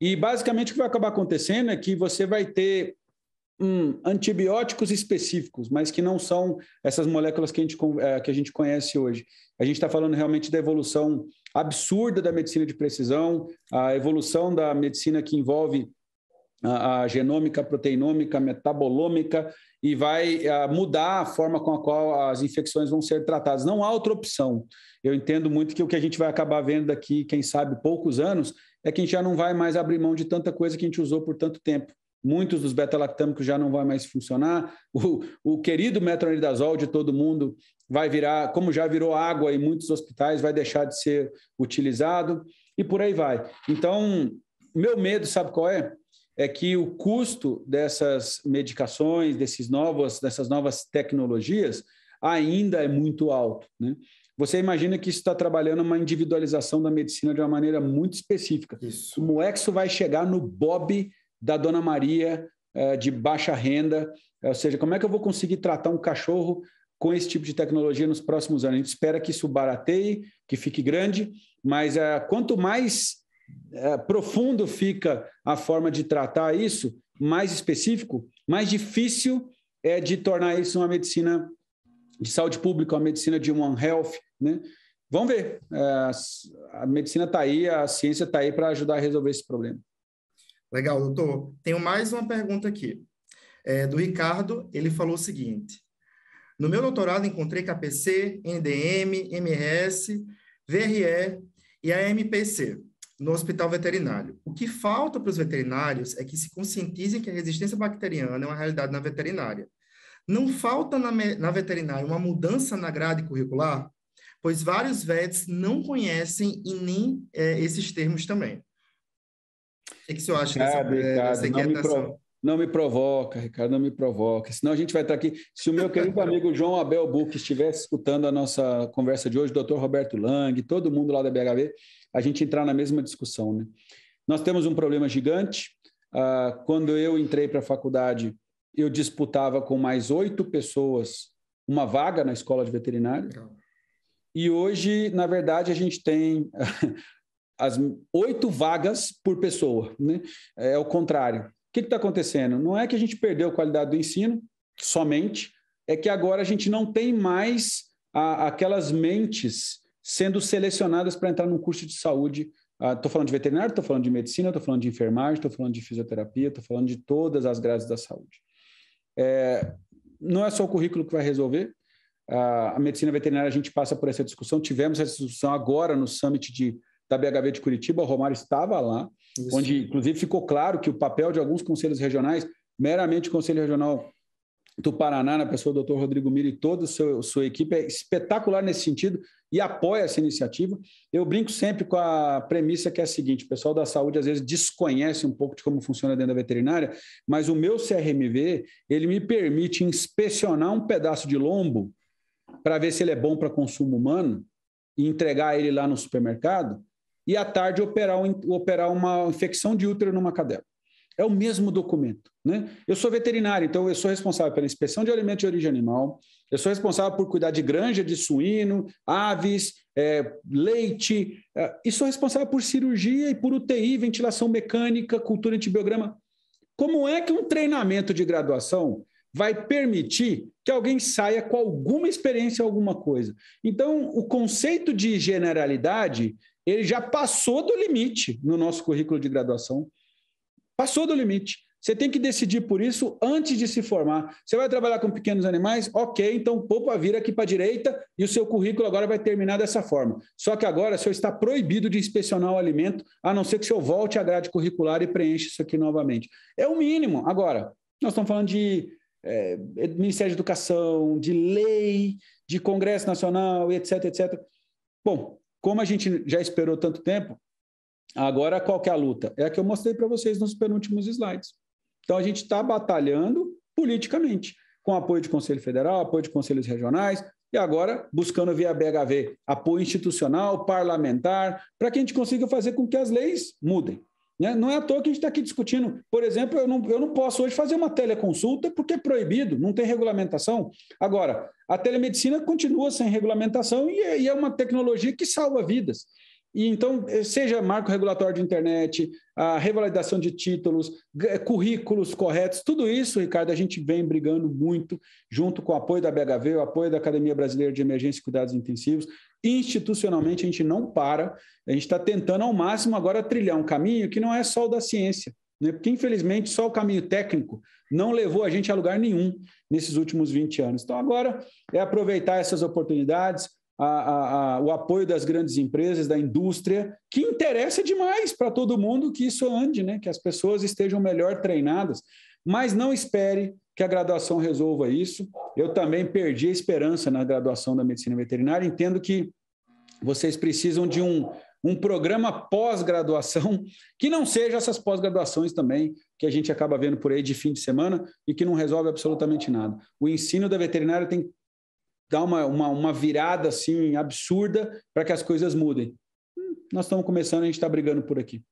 E basicamente o que vai acabar acontecendo é que você vai ter antibióticos específicos, mas que não são essas moléculas que a gente, é, que a gente conhece hoje. A gente está falando realmente da evolução absurda da medicina de precisão, a evolução da medicina que envolve a, a genômica, proteinômica, metabolômica, e vai a, mudar a forma com a qual as infecções vão ser tratadas. Não há outra opção. Eu entendo muito que o que a gente vai acabar vendo daqui, quem sabe, poucos anos, é que a gente já não vai mais abrir mão de tanta coisa que a gente usou por tanto tempo. Muitos dos beta-lactâmicos já não vão mais funcionar. O, o querido metronidazol de todo mundo vai virar, como já virou água em muitos hospitais, vai deixar de ser utilizado e por aí vai. Então, meu medo, sabe qual é? É que o custo dessas medicações, desses novos, dessas novas tecnologias, ainda é muito alto. Né? Você imagina que isso está trabalhando uma individualização da medicina de uma maneira muito específica. Isso. Como é que isso vai chegar no Bob da Dona Maria é, de baixa renda, ou seja, como é que eu vou conseguir tratar um cachorro com esse tipo de tecnologia nos próximos anos? A gente espera que isso barateie, que fique grande, mas é, quanto mais é, profundo fica a forma de tratar isso, mais específico, mais difícil é de tornar isso uma medicina de saúde pública, uma medicina de One Health, né? Vamos ver. A medicina está aí, a ciência está aí para ajudar a resolver esse problema. Legal, doutor. Tenho mais uma pergunta aqui. É, do Ricardo, ele falou o seguinte: No meu doutorado encontrei KPC, NDM, MS, VRE e a MPC no hospital veterinário. O que falta para os veterinários é que se conscientizem que a resistência bacteriana é uma realidade na veterinária. Não falta na, na veterinária uma mudança na grade curricular? Pois vários vets não conhecem e nem é, esses termos também. O que, que você acha Ricardo, dessa, Ricardo, dessa inquietação? Não me provoca, Ricardo, não me provoca. Senão a gente vai estar aqui. Se o meu querido amigo João Abel Buch estivesse escutando a nossa conversa de hoje, o doutor Roberto Lang, todo mundo lá da BHV, a gente entrar na mesma discussão. Né? Nós temos um problema gigante. Ah, quando eu entrei para a faculdade, eu disputava com mais oito pessoas uma vaga na escola de veterinária. E hoje, na verdade, a gente tem as oito vagas por pessoa. Né? É o contrário. O que está acontecendo? Não é que a gente perdeu a qualidade do ensino somente, é que agora a gente não tem mais a, aquelas mentes sendo selecionadas para entrar num curso de saúde. Estou ah, falando de veterinário, estou falando de medicina, estou falando de enfermagem, estou falando de fisioterapia, estou falando de todas as grades da saúde. É, não é só o currículo que vai resolver. Ah, a medicina veterinária, a gente passa por essa discussão. Tivemos essa discussão agora no summit de da BHV de Curitiba, o Romário estava lá, Isso. onde inclusive ficou claro que o papel de alguns conselhos regionais, meramente o Conselho Regional do Paraná, na pessoa do Dr. Rodrigo Mira e toda a sua, sua, equipe, é espetacular nesse sentido e apoia essa iniciativa. Eu brinco sempre com a premissa que é a seguinte: o pessoal da saúde às vezes desconhece um pouco de como funciona dentro da veterinária, mas o meu CRMV ele me permite inspecionar um pedaço de lombo para ver se ele é bom para consumo humano e entregar ele lá no supermercado e à tarde operar, um, operar uma infecção de útero numa cadela. É o mesmo documento. Né? Eu sou veterinário, então eu sou responsável pela inspeção de alimentos de origem animal, eu sou responsável por cuidar de granja de suíno, aves, é, leite, é, e sou responsável por cirurgia e por UTI, ventilação mecânica, cultura antibiograma. Como é que um treinamento de graduação vai permitir que alguém saia com alguma experiência, alguma coisa? Então, o conceito de generalidade ele já passou do limite no nosso currículo de graduação. Passou do limite. Você tem que decidir por isso antes de se formar. Você vai trabalhar com pequenos animais? Ok, então poupa vira aqui para a direita e o seu currículo agora vai terminar dessa forma. Só que agora o senhor está proibido de inspecionar o alimento, a não ser que o senhor volte à grade curricular e preencha isso aqui novamente. É o mínimo. Agora, nós estamos falando de é, Ministério de Educação, de lei, de Congresso Nacional, etc, etc. Bom, como a gente já esperou tanto tempo, agora qual é a luta? É a que eu mostrei para vocês nos penúltimos slides. Então a gente está batalhando politicamente, com apoio de Conselho Federal, apoio de conselhos regionais, e agora buscando via BHV apoio institucional, parlamentar, para que a gente consiga fazer com que as leis mudem. Né? Não é à toa que a gente está aqui discutindo. Por exemplo, eu não, eu não posso hoje fazer uma teleconsulta porque é proibido, não tem regulamentação. Agora, a telemedicina continua sem regulamentação e é, e é uma tecnologia que salva vidas. E então, seja marco regulatório de internet, a revalidação de títulos, currículos corretos, tudo isso, Ricardo, a gente vem brigando muito, junto com o apoio da BHV, o apoio da Academia Brasileira de Emergência e Cuidados Intensivos. Institucionalmente, a gente não para, a gente está tentando ao máximo agora trilhar um caminho que não é só o da ciência, né? porque infelizmente só o caminho técnico não levou a gente a lugar nenhum nesses últimos 20 anos. Então, agora é aproveitar essas oportunidades a, a, a, o apoio das grandes empresas, da indústria, que interessa demais para todo mundo que isso ande, né? que as pessoas estejam melhor treinadas. Mas não espere que a graduação resolva isso. Eu também perdi a esperança na graduação da medicina veterinária. Entendo que vocês precisam de um, um programa pós-graduação que não seja essas pós-graduações também que a gente acaba vendo por aí de fim de semana e que não resolve absolutamente nada. O ensino da veterinária tem dar uma, uma, uma virada assim absurda para que as coisas mudem. Hum, nós estamos começando, a gente está brigando por aqui.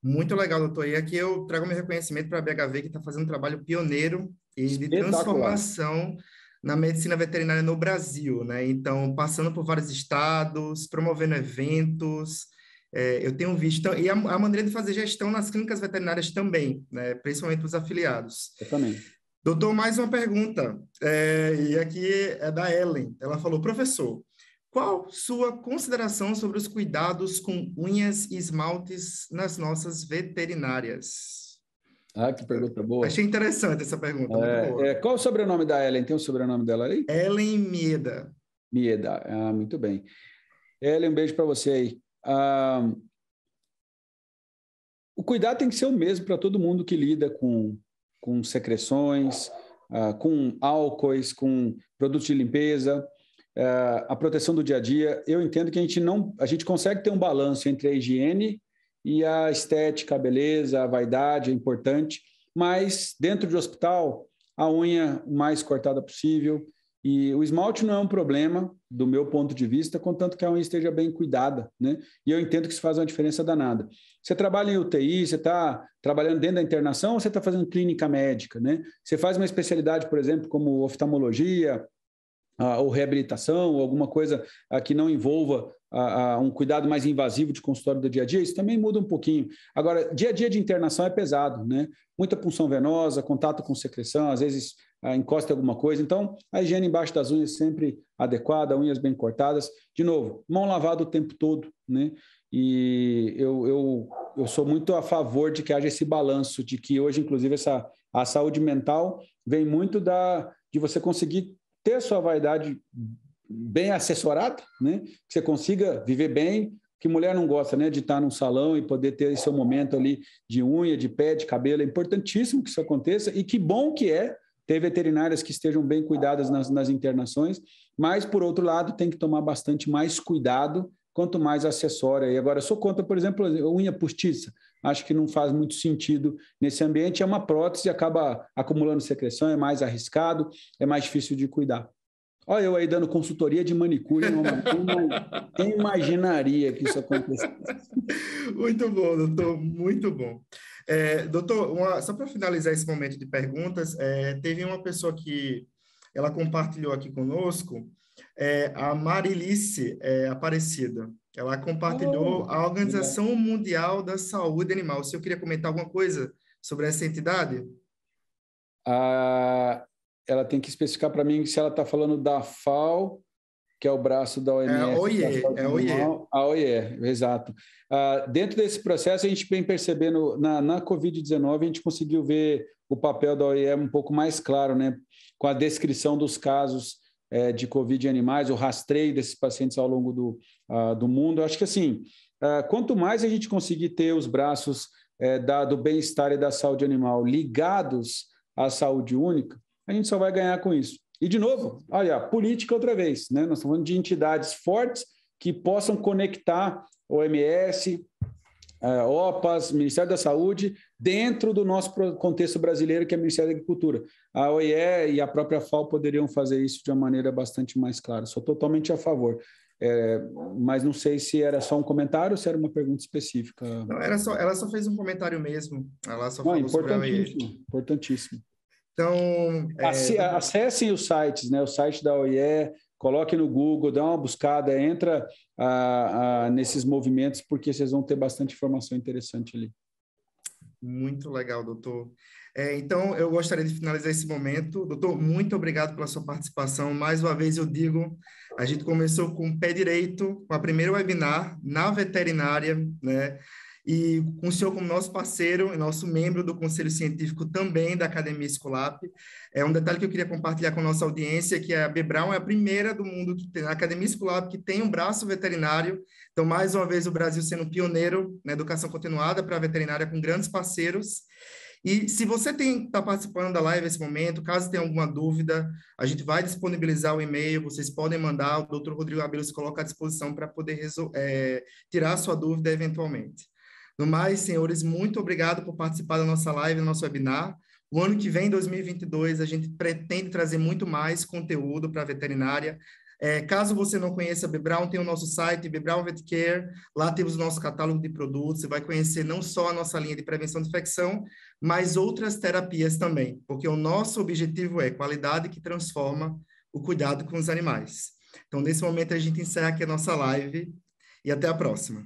Muito legal, doutor. E aqui eu trago meu reconhecimento para a BHV, que está fazendo um trabalho pioneiro e de transformação na medicina veterinária no Brasil, né? Então, passando por vários estados, promovendo eventos, é, eu tenho visto, e a, a, maneira de fazer gestão nas clínicas veterinárias também, né? principalmente os afiliados. Eu também. Doutor, mais uma pergunta, é, e aqui é da Ellen. Ela falou, professor, qual sua consideração sobre os cuidados com unhas e esmaltes nas nossas veterinárias? Ah, que pergunta boa. Achei interessante essa pergunta. É, é, qual o sobrenome da Ellen? Tem o sobrenome dela aí? Ellen Mieda. Mieda, ah, muito bem. Ellen, um beijo para você aí. Ah, o cuidado tem que ser o mesmo para todo mundo que lida com, com secreções, ah, com álcoois, com produtos de limpeza. É, a proteção do dia a dia, eu entendo que a gente não, a gente consegue ter um balanço entre a higiene e a estética, a beleza, a vaidade é importante, mas dentro de hospital, a unha mais cortada possível, e o esmalte não é um problema, do meu ponto de vista, contanto que a unha esteja bem cuidada, né? E eu entendo que isso faz uma diferença danada. Você trabalha em UTI, você está trabalhando dentro da internação ou você está fazendo clínica médica, né? Você faz uma especialidade, por exemplo, como oftalmologia, ou reabilitação, ou alguma coisa que não envolva um cuidado mais invasivo de consultório do dia a dia, isso também muda um pouquinho. Agora, dia a dia de internação é pesado, né? Muita punção venosa, contato com secreção, às vezes encosta em alguma coisa. Então, a higiene embaixo das unhas sempre adequada, unhas bem cortadas. De novo, mão lavada o tempo todo, né? E eu, eu, eu sou muito a favor de que haja esse balanço, de que hoje, inclusive, essa, a saúde mental vem muito da, de você conseguir ter sua vaidade bem assessorada, né? Que você consiga viver bem, que mulher não gosta, né, de estar num salão e poder ter esse seu momento ali de unha, de pé, de cabelo. É importantíssimo que isso aconteça e que bom que é ter veterinárias que estejam bem cuidadas nas, nas internações, mas, por outro lado, tem que tomar bastante mais cuidado quanto mais acessória. E agora, sou contra, por exemplo, unha postiça. Acho que não faz muito sentido nesse ambiente. É uma prótese, acaba acumulando secreção, é mais arriscado, é mais difícil de cuidar. Olha eu aí dando consultoria de manicure. Quem imaginaria que isso acontecesse? Muito bom, doutor, muito bom. É, doutor, uma, só para finalizar esse momento de perguntas, é, teve uma pessoa que ela compartilhou aqui conosco, é, a Marilice é, Aparecida. Ela compartilhou oh, a Organização é. Mundial da Saúde Animal. Se eu queria comentar alguma coisa sobre essa entidade? Ah, ela tem que especificar para mim se ela está falando da FAO, que é o braço da OMS. É a OIE, é a OIE. A OIE, exato. Ah, dentro desse processo, a gente vem percebendo, na, na Covid-19, a gente conseguiu ver o papel da OIE um pouco mais claro, né? com a descrição dos casos é, de Covid em animais, o rastreio desses pacientes ao longo do, uh, do mundo. Eu acho que, assim, uh, quanto mais a gente conseguir ter os braços é, da, do bem-estar e da saúde animal ligados à saúde única, a gente só vai ganhar com isso. E, de novo, olha, política outra vez, né? Nós estamos falando de entidades fortes que possam conectar OMS, é, OPAS, Ministério da Saúde, dentro do nosso contexto brasileiro, que é o Ministério da Agricultura. A OIE e a própria FAO poderiam fazer isso de uma maneira bastante mais clara. Sou totalmente a favor. É, mas não sei se era só um comentário ou se era uma pergunta específica. Não, era só, ela só fez um comentário mesmo. Ela só falou importantíssimo, sobre a OIE. Importantíssimo. Então, é... acessem os sites, né? O site da OIE, coloque no Google, dá uma buscada, entra ah, ah, nesses movimentos, porque vocês vão ter bastante informação interessante ali. Muito legal, doutor. É, então, eu gostaria de finalizar esse momento. Doutor, muito obrigado pela sua participação. Mais uma vez, eu digo, a gente começou com o pé direito, com a primeira webinar na veterinária, né? E com o senhor como nosso parceiro e nosso membro do Conselho Científico também da Academia Escolap. É um detalhe que eu queria compartilhar com a nossa audiência, que a Bebrão é a primeira do mundo, que tem, a Academia Escolap, que tem um braço veterinário. Então, mais uma vez, o Brasil sendo pioneiro na educação continuada para a veterinária com grandes parceiros. E se você está participando da live nesse momento, caso tenha alguma dúvida, a gente vai disponibilizar o e-mail, vocês podem mandar, o doutor Rodrigo Abelo se coloca à disposição para poder é, tirar a sua dúvida eventualmente. No mais, senhores, muito obrigado por participar da nossa live, do nosso webinar. O ano que vem, 2022, a gente pretende trazer muito mais conteúdo para a veterinária, É, caso você não conheça a Bebrown, tem o nosso site, Bebrown Vet Care. Lá temos o nosso catálogo de produtos. Você vai conhecer não só a nossa linha de prevenção de infecção, mas outras terapias também, porque o nosso objetivo é qualidade que transforma o cuidado com os animais. Então, nesse momento, a gente encerra aqui a nossa live e até a próxima.